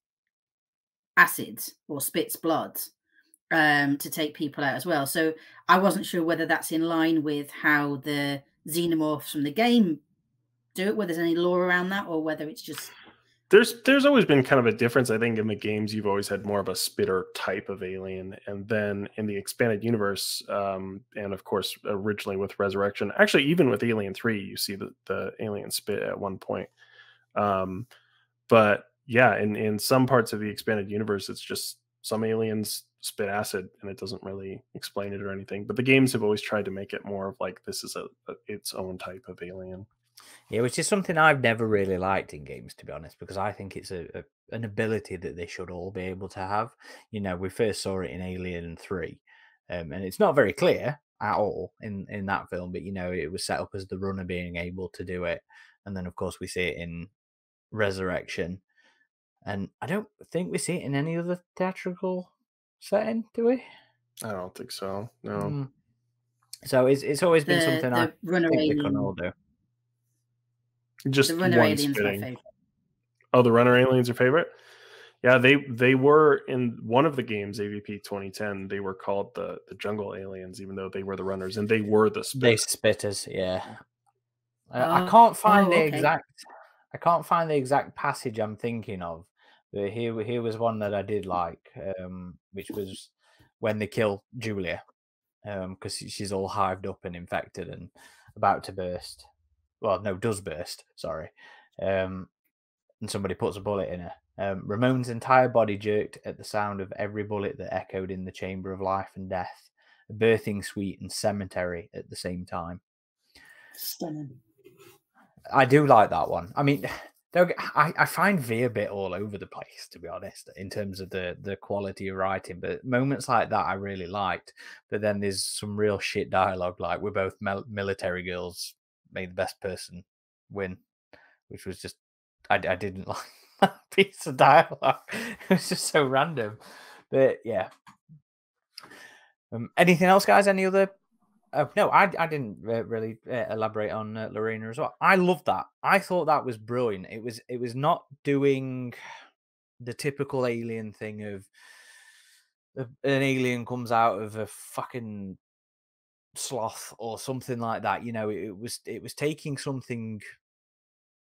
acids or spits blood um, to take people out as well. So I wasn't sure whether that's in line with how the xenomorphs from the game do it, whether there's any lore around that, or whether it's just there's there's always been kind of a difference i think in the games you've always had more of a spitter type of alien and then in the expanded universe um, and of course originally with resurrection actually even with alien 3 you see the, the alien spit at one point um, but yeah in in some parts of the expanded universe it's just some aliens spit acid and it doesn't really explain it or anything but the games have always tried to make it more of like this is a, a its own type of alien Yeah, which is something I've never really liked in games, to be honest, because I think it's a, a an ability that they should all be able to have. You know, we first saw it in Alien Three, um, and it's not very clear at all in in that film, but you know, it was set up as the runner being able to do it, and then of course we see it in Resurrection, and I don't think we see it in any other theatrical setting, do we? i don't think so no Mm. So it's it's always been the, something the I runner think they can all do. Just the runner one aliens my favorite. Oh, the runner aliens are favorite. Yeah, they they were in one of the games AVP 2010. They were called the the jungle aliens, even though they were the runners, and they were the spitters. They spitters. spitters, yeah. Uh, I Oh, can't find oh, the okay. exact. I can't find the exact passage I'm thinking of. But here, here was one that I did like, um, which was when they kill Julia, because she's all hived up and infected and about to burst. Well, no, does burst. Sorry, um, and somebody puts a bullet in her. Um, Ramon's entire body jerked at the sound of every bullet that echoed in the chamber of life and death, a birthing suite and cemetery at the same time. Stunning. I do like that one. I mean, I, I find V a bit all over the place, to be honest, in terms of the the quality of writing. But moments like that I really liked. But then there's some real shit dialogue, like we're both mil- military girls, made the best person win, which was just I, I didn't <laughs> like that piece of dialogue. <laughs> It was just so random. But yeah. Um, anything else, guys? Any other Oh no, I I didn't uh, really uh, elaborate on uh, La Reina as well. I loved that. I thought that was brilliant. It was it was not doing the typical alien thing of an alien comes out of a fucking sloth or something like that. You know, it, it was it was taking something.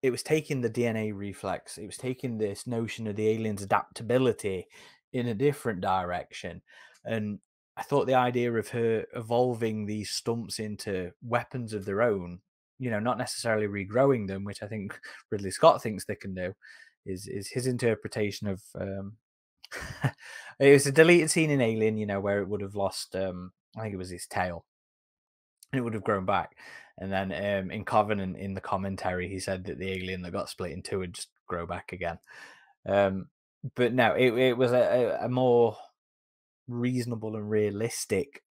It was taking the DNA reflex. It was taking this notion of the alien's adaptability in a different direction, and I thought the idea of her evolving these stumps into weapons of their own, you know, not necessarily regrowing them, which I think <laughs> Ridley Scott thinks they can do, is is his interpretation of. Um, <laughs> it was a deleted scene in Alien, you know, where it would have lost. Um, I think it was his tail, and it would have grown back. And then um, in Covenant, in the commentary, he said that the alien that got split in two would just grow back again. Um, but no, it, it was a, a, a more reasonable and realistic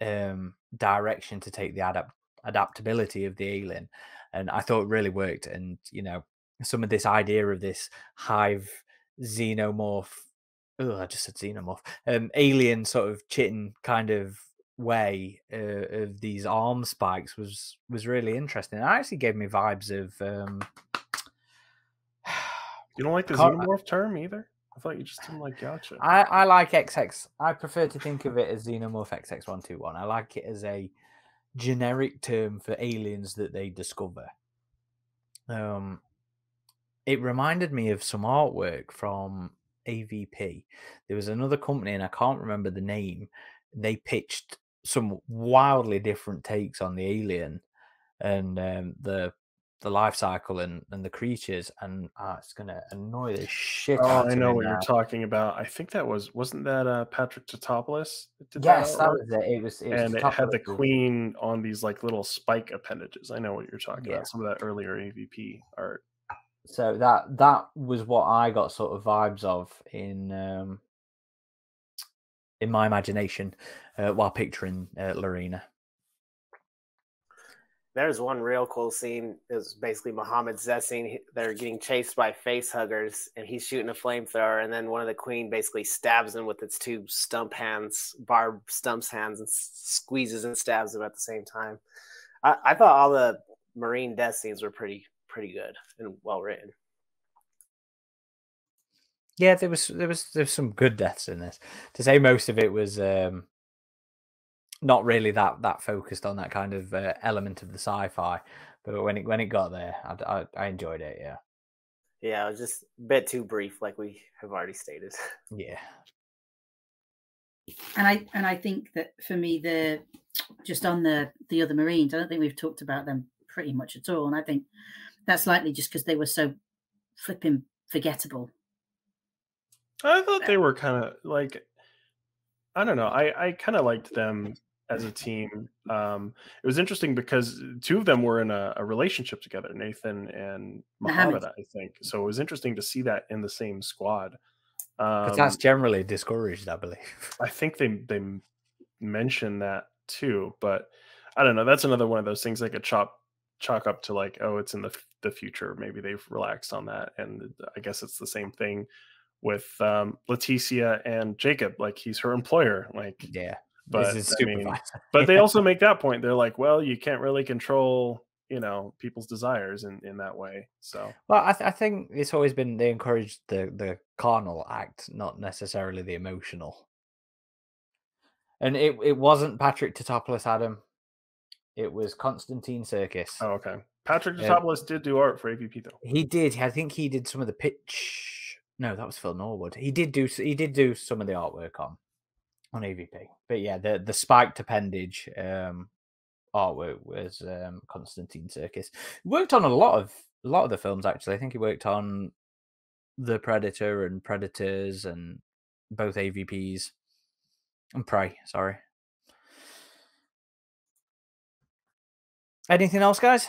um, direction to take the adapt- adaptability of the alien, and I thought it really worked. And you know, some of this idea of this hive xenomorph, oh, I just said xenomorph, um, alien sort of chitin kind of way uh, of these arm spikes was was really interesting. It actually gave me vibes of. Um, <sighs> You don't like the xenomorph term either? I thought you just didn't like Gotcha. I, I like XX. I prefer to think of it as Xenomorph XX121. I like it as a generic term for aliens that they discover. Um, it reminded me of some artwork from AVP. There was another company, and I can't remember the name. They pitched some wildly different takes on the alien and um, the the life cycle and, and the creatures, and uh, it's gonna annoy the shit Oh, out I know what now. you're talking about. I think that was wasn't that uh, Patrick Tatopoulos? that did Yes, that artwork? was it. It was, it was and it top had the queen on these like little spike appendages. I know what you're talking Yeah. about. Some of that earlier AVP art. So that that was what I got sort of vibes of in um, in my imagination uh, while picturing uh, La Reina. There's one real cool scene. It was basically Muhammad Zessing. They're getting chased by face huggers, and he's shooting a flamethrower. And then one of the queen basically stabs him with its two stump hands, barb stumps hands, and squeezes and stabs him at the same time. I, I thought all the marine death scenes were pretty pretty good and well written. Yeah, there was there was there was some good deaths in this. To say most of it was um, not really that that focused on that kind of uh, element of the sci-fi, but when it when it got there, I, I, I enjoyed it. Yeah, Yeah, it was just a bit too brief, like we have already stated. <laughs> yeah, and I and I think that for me, the just on the the other Marines, I don't think we've talked about them pretty much at all, and I think that's likely just because they were so flipping forgettable. I thought they were kind of like I don't know. I I kind of liked them as a team. Um, it was interesting because two of them were in a, a relationship together, Nathan and Mohammed. Muhammad, I think. So it was interesting to see that in the same squad. Um, that's generally discouraged, I believe. I think they they mention that too, but I don't know. That's another one of those things I could chop chalk up to like, oh, it's in the the future. Maybe they've relaxed on that, and I guess it's the same thing with um, Leticia and Jacob. Like he's her employer. Like, Yeah, but is I mean, <laughs> but they also make that point. They're like, well, you can't really control you know people's desires in in that way. So Well, I, th- I think it's always been they encouraged the the carnal act, not necessarily the emotional. And it it wasn't Patrick Tatopoulos, Adam. It was Constantine Sekeris. oh, okay. Patrick uh, Yeah. Did do art for AVP though. He did. I think he did some of the pitch. No, that was Phil Norwood. He did do. He did do some of the artwork on on AVP. But yeah, the the spiked appendage um, artwork was um, Constantine Sekeris. Worked on a lot of a lot of the films actually. I think he worked on the Predator and Predators and both AVPs and Prey. Sorry. Anything else, guys?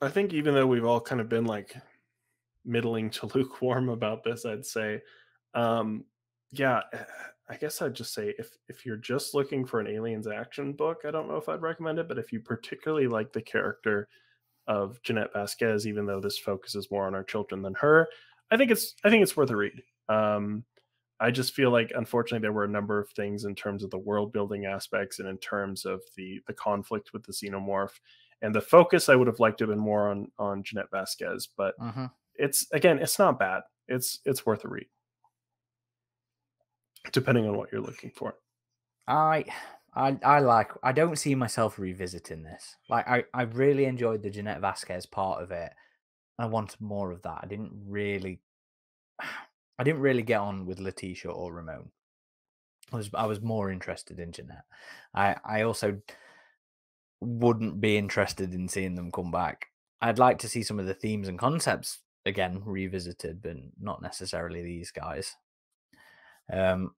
I think even though we've all kind of been like middling to <laughs> lukewarm about this, I'd say, um, yeah, eh, I guess I'd just say if if you're just looking for an aliens action book, I don't know if I'd recommend it, but if you particularly like the character of Jeanette Vasquez, even though this focuses more on our children than her, I think it's I think it's worth a read. Um, I just feel like unfortunately there were a number of things in terms of the world building aspects and in terms of the the conflict with the xenomorph and the focus I would have liked to have been more on on Jeanette Vasquez, but Mm-hmm. it's again it's not bad. It's it's worth a read, depending on what you're looking for. I I I like I don't see myself revisiting this. Like I, I really enjoyed the Jeanette Vasquez part of it. I wanted more of that. I didn't really <sighs> I didn't really get on with Leticia or Ramon. I was I was more interested in Jeanette. I I also wouldn't be interested in seeing them come back. I'd like to see some of the themes and concepts again revisited, but not necessarily these guys. Um,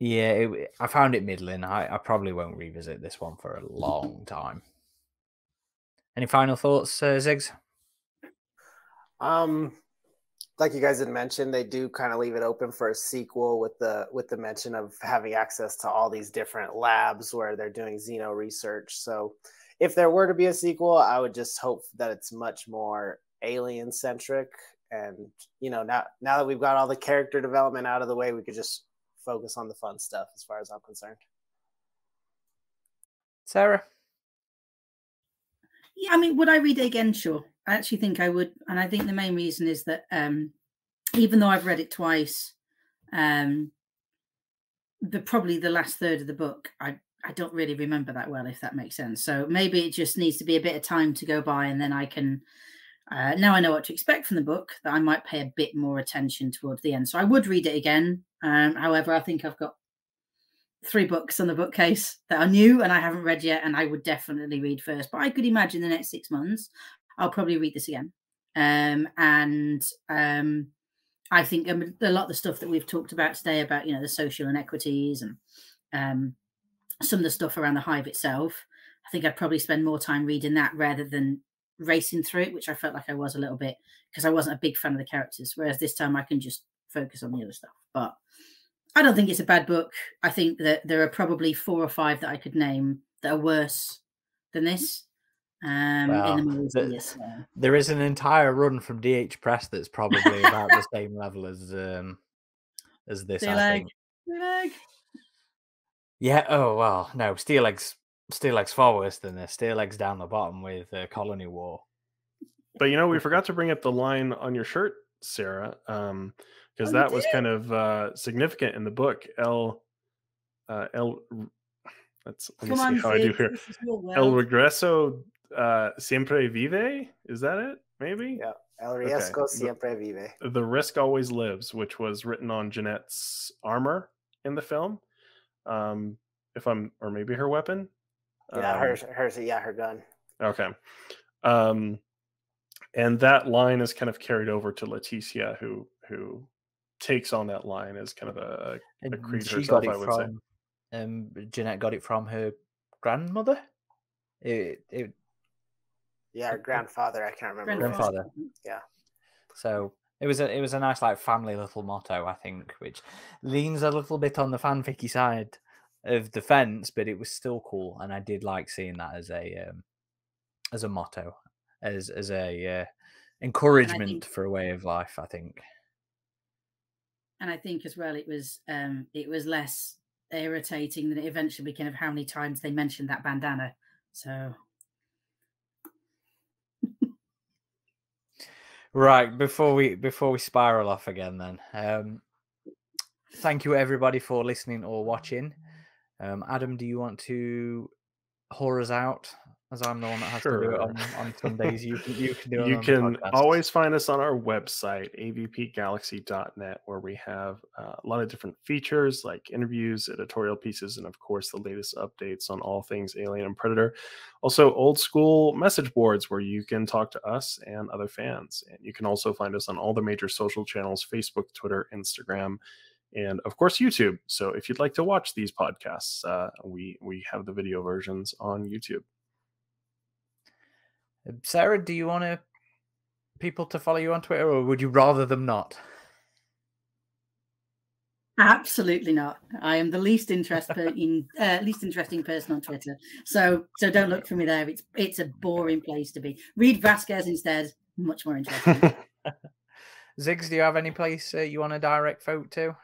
yeah, it, I found it middling. I, I probably won't revisit this one for a long time. Any final thoughts, uh, Ziggs? Um, like you guys had mentioned, they do kind of leave it open for a sequel with the with the mention of having access to all these different labs where they're doing xeno research. So, if there were to be a sequel, I would just hope that it's much more alien centric. And you know, now now that we've got all the character development out of the way, we could just focus on the fun stuff, as far as I'm concerned. Sarah? Yeah, I mean, would I read it again? Sure. I actually think I would, and I think the main reason is that um, even though I've read it twice, um, the probably the last third of the book, I I don't really remember that well, if that makes sense. So maybe it just needs to be a bit of time to go by, and then I can. Uh, now I know what to expect from the book. That I might pay a bit more attention towards the end. So I would read it again. Um, however, I think I've got three books on the bookcase that are new and I haven't read yet, and I would definitely read first. But I could imagine the next six months, I'll probably read this again. Um, and um, I think um, a lot of the stuff that we've talked about today about you know the social inequities and um, some of the stuff around the hive itself, I think I'd probably spend more time reading that rather than racing through it, which I felt like I was a little bit because I wasn't a big fan of the characters. Whereas this time I can just focus on the other stuff. But I don't think it's a bad book. I think that there are probably four or five that I could name that are worse than this. Um, Well, in the the- years, so. There is an entire run from DH Press that's probably about the same level as um as this. Steel I Egg. think. Like, Yeah. Oh well, no. Steel Eggs. Steel Eggs far worse than this. Steel Eggs down the bottom with uh, Colony War. But you know, we forgot to bring up the line on your shirt, Sarah, um, because Oh, you that was kind of uh, significant in the book. El, uh, El, let's let me Come see on, how I do here. this is your El regreso uh, siempre vive. Is that it? Maybe Yeah, El riesgo the- siempre vive. the risk always lives, which was written on Jeanette's armor in the film. Um, if I'm, or maybe her weapon. Yeah, Um, her, her, yeah, her gun. Okay. Um, and that line is kind of carried over to Leticia, who who takes on that line as kind of a, And creed herself, got I it would say. from um Jeanette got it from her grandmother. It, it Yeah, her grandfather. I can't remember. Grandfather. Yeah. So it was a it was a nice like family little motto, I think, which leans a little bit on the fanficky side of defense, but it was still cool, and I did like seeing that as a um, as a motto, as as a uh, encouragement think, for a way of life. I think, and I think as well, it was um, it was less irritating than it eventually became of how many times they mentioned that bandana. So. right before we before we spiral off again, then um, thank you everybody for listening or watching. Um, Adam, do you want to whore us out? As I'm the one that has to do it on, on Sundays, <laughs> you can you can do it. You on can always find us on our website, avpgalaxy.net, where we have uh, a lot of different features like interviews, editorial pieces, and of course, the latest updates on all things Alien and Predator. Also, old school message boards where you can talk to us and other fans. And you can also find us on all the major social channels Facebook, Twitter, Instagram, and of course, YouTube. So if you'd like to watch these podcasts, uh, we, we have the video versions on YouTube. Uh, Sarah, do you want to people to follow you on Twitter, or would you rather them not? Absolutely not. I am the least interest in uh, least interesting person on Twitter. So so don't look for me there. It's it's a boring place to be. Read Vasquez instead. Much more interesting. <laughs> Ziggs, do you have any place uh, you want to direct vote to?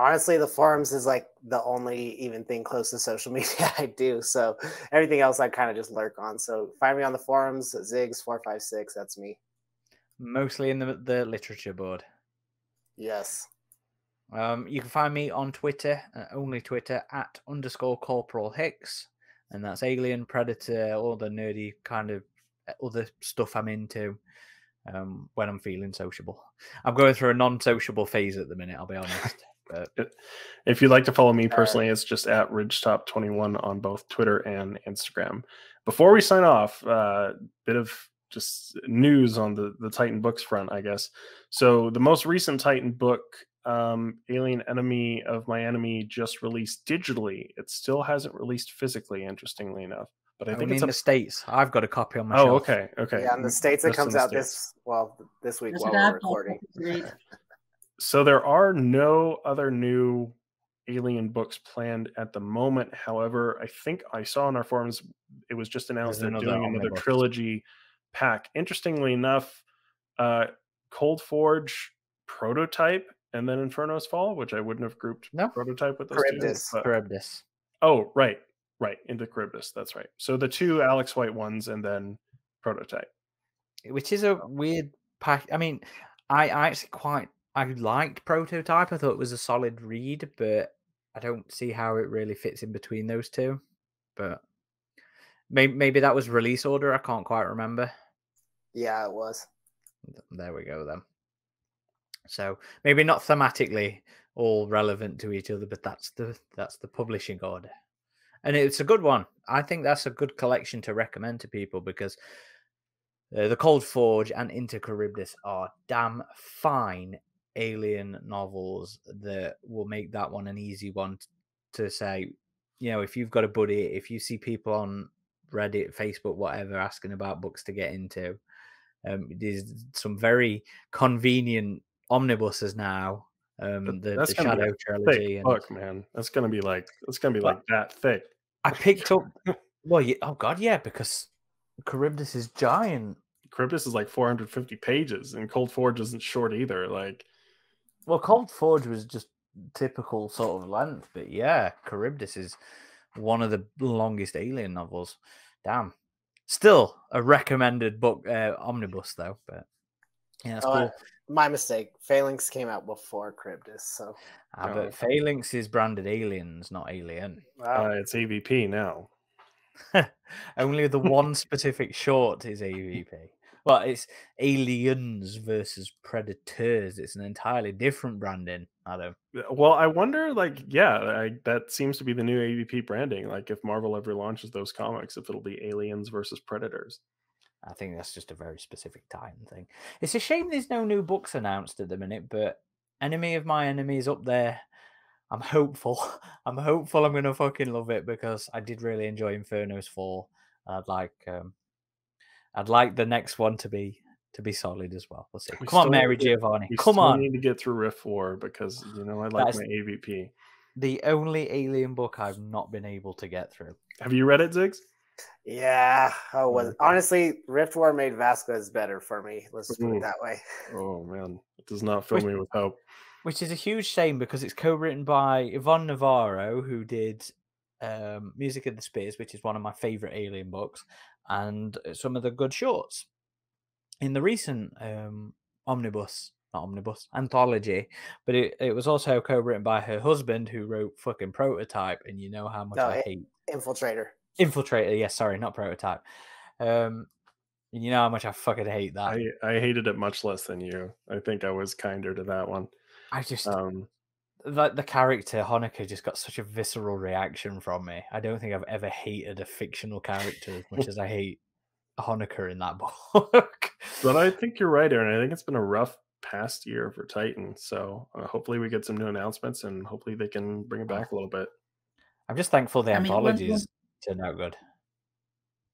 Honestly, the forums is like the only even thing close to social <laughs> media I do. So everything else I kind of just lurk on. So find me on the forums, Zigs four five six. That's me. Mostly in the the literature board. Yes. Um, you can find me on Twitter, uh, only Twitter at underscore Corporal Hicks, and that's Alien, Predator, all the nerdy kind of uh, other stuff I'm into. Um, when I'm feeling sociable, I'm going through a non-sociable phase at the minute. I'll be honest. But If you'd like to follow me personally, it's just at Ridgetop21 on both Twitter and Instagram. Before we sign off, a uh, bit of just news on the, the Titan books front, I guess. So the most recent Titan book, um, Alien Enemy of My Enemy, just released digitally. It still hasn't released physically, interestingly enough. But I think only it's in a the states. I've got a copy on my Oh, shelf. okay, okay. Yeah, in the states it Just comes out States. this well this week That's while we're recording. <laughs> So there are no other new Alien books planned at the moment. However, I think I saw in our forums it was just announced There's they're another doing another trilogy pack. Interestingly enough, uh, Cold Forge prototype and then Inferno's Fall, which I wouldn't have grouped No. prototype with those Charybdis. two. Charybdis. oh, right, right, into Charybdis. That's right. So the two Alex White ones and then prototype. which is a weird pack. I mean, I, I actually quite I liked Prototype. I thought it was a solid read, but I don't see how it really fits in between those two. But maybe maybe that was release order. I can't quite remember. Yeah, it was. There we go then. So maybe not thematically all relevant to each other, but that's the that's the publishing order, and it's a good one. I think that's a good collection to recommend to people because uh, the Cold Forge and Into Charybdis are damn fine alien novels that will make that one an easy one to say. You know, if you've got a buddy, if you see people on Reddit, Facebook, whatever, asking about books to get into, um, there's some very convenient omnibuses now. Um, the, that's the gonna be a Shadow trilogy. And book, man. That's gonna be like that's gonna be But- like that thick. I picked up. <laughs> Well, yeah, oh god, yeah, because Charybdis is giant. Charybdis is like 450 pages, and Cold Forge isn't short either. Like, Well, Cold Forge was just typical sort of length, but yeah, Charybdis is one of the longest alien novels. Damn. Still a recommended book, uh, omnibus though. But yeah, that's Oh, cool. I- my mistake. Phalanx came out before Charybdis, so Ah, but Phalanx is branded aliens, not alien. wow. uh, it's AVP now. <laughs> Only the one specific short is AVP. Well, it's aliens versus predators. It's an entirely different branding, Adam. Well, I wonder, like, yeah, I, that seems to be the new AVP branding. Like, if Marvel ever launches those comics, if it'll be aliens versus predators. I think that's just a very specific time thing. It's a shame there's no new books announced at the minute, but Enemy of My Enemy is up there. I'm hopeful. <laughs> I'm hopeful I'm gonna fucking love it because I did really enjoy Inferno's Fall. I'd like um I'd like the next one to be to be solid as well. We'll see. We Come on, Mary need to- Giovanni. We Come still on. need to get through Rift War because you know I like is- my AVP. The only alien book I've not been able to get through. Have you read it, Ziggs? yeah. Oh, was Mm. honestly Rift War made Vasquez better for me. Let's just put it that way. Oh man, it does not fill Which- me with hope. which is a huge shame because it's co-written by Yvonne Navarro, who did um, Music of the Spears, which is one of my favorite Alien books, and uh, some of the good shorts. In the recent um, omnibus, not omnibus, anthology. But it, it was also co-written by her husband, who wrote fucking Prototype, and you know how much No, I it- hate Infiltrator. Infiltrator. Yes, sorry, not Prototype. Um, and you know how much I fucking hate that. I, I hated it much less than you. I think I was kinder to that one. I just Um, like the character Honecker just got such a visceral reaction from me. I don't think I've ever hated a fictional character as much <laughs> as I hate Honecker in that <laughs> book. but I think you're right, Aaron. I think it's been a rough past year for Titan. So uh, hopefully we get some new announcements and hopefully they can bring it back a little bit. I'm just thankful the I mean, one- anthologies one- turned out good.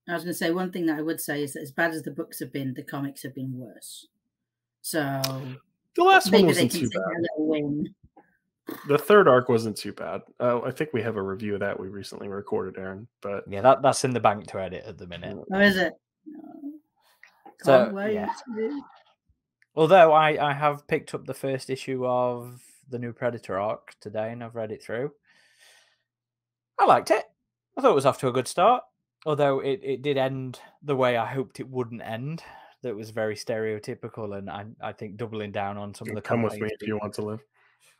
I was going to say one thing that I would say is that as bad as the books have been, the comics have been worse. So The last one they wasn't too bad. Little win. The third arc wasn't too bad. Uh, I think we have a review of that we recently recorded, Aaron. But Yeah, that, that's in the bank to edit at the minute. Or is it? So, yeah. Although I, I have picked up the first issue of the new Predator arc today and I've read it through. I liked it. I thought it was off to a good start. Although it, it did end the way I hoped it wouldn't end. That was very stereotypical and I, I think doubling down on some of the come with me if you want to live.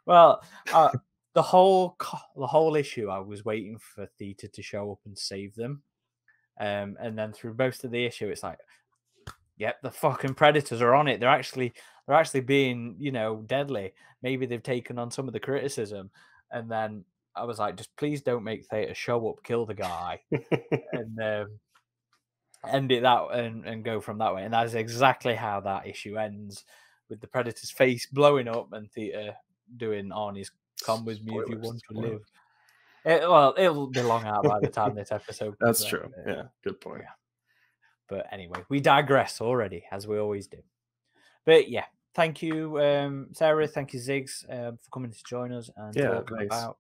Well, uh, the whole the whole issue, I was waiting for Theta to show up and save them, um, and then through most of the issue, it's like, yep, the fucking predators are on it. They're actually they're actually being you know deadly. Maybe they've taken on some of the criticism, and then I was like, just please don't make Theta show up, kill the guy, <laughs> and um, end it that and, and go from that way. And that is exactly how that issue ends, with the predator's face blowing up and Theta doing Arnie's "Come with me if you Spoilers, want to spoilers. live." It, well, it'll be long out by the time this episode. That's out, true. Yeah, good point. But anyway, we digress already, as we always do. But yeah, thank you, um, Sarah. Thank you, Ziggs, um, for coming to join us and Yeah, talk thanks. about.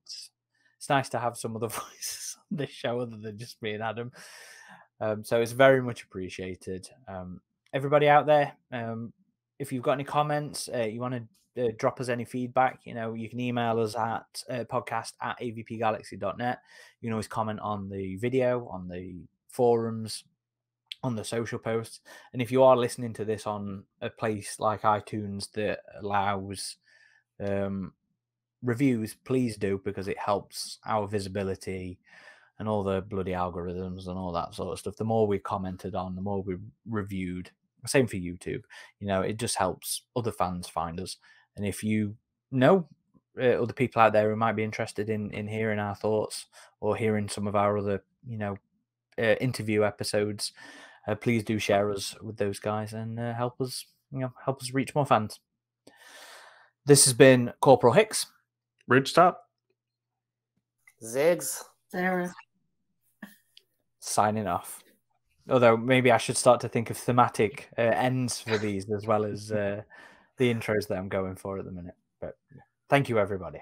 It's nice to have some other <laughs> voices on this show other than just me and Adam. Um, so it's very much appreciated. Um, everybody out there, um, if you've got any comments, uh, you want to uh, drop us any feedback, you know, you can email us at uh, podcast at avpgalaxy.net. You can always comment on the video, on the forums, on the social posts. And if you are listening to this on a place like iTunes that allows um, reviews, please do because it helps our visibility and all the bloody algorithms and all that sort of stuff. The more we commented on, the more we reviewed. Same for YouTube. You know, it just helps other fans find us. And if you know uh, other people out there who might be interested in in hearing our thoughts or hearing some of our other, you know, uh, interview episodes, uh, please do share us with those guys and uh, help us, you know, help us reach more fans. This has been Corporal Hicks. Ridgetop. Ziggs. Sarah. signing off. Although maybe I should start to think of thematic uh, ends for these as well as uh, the intros that I'm going for at the minute. But thank you, everybody.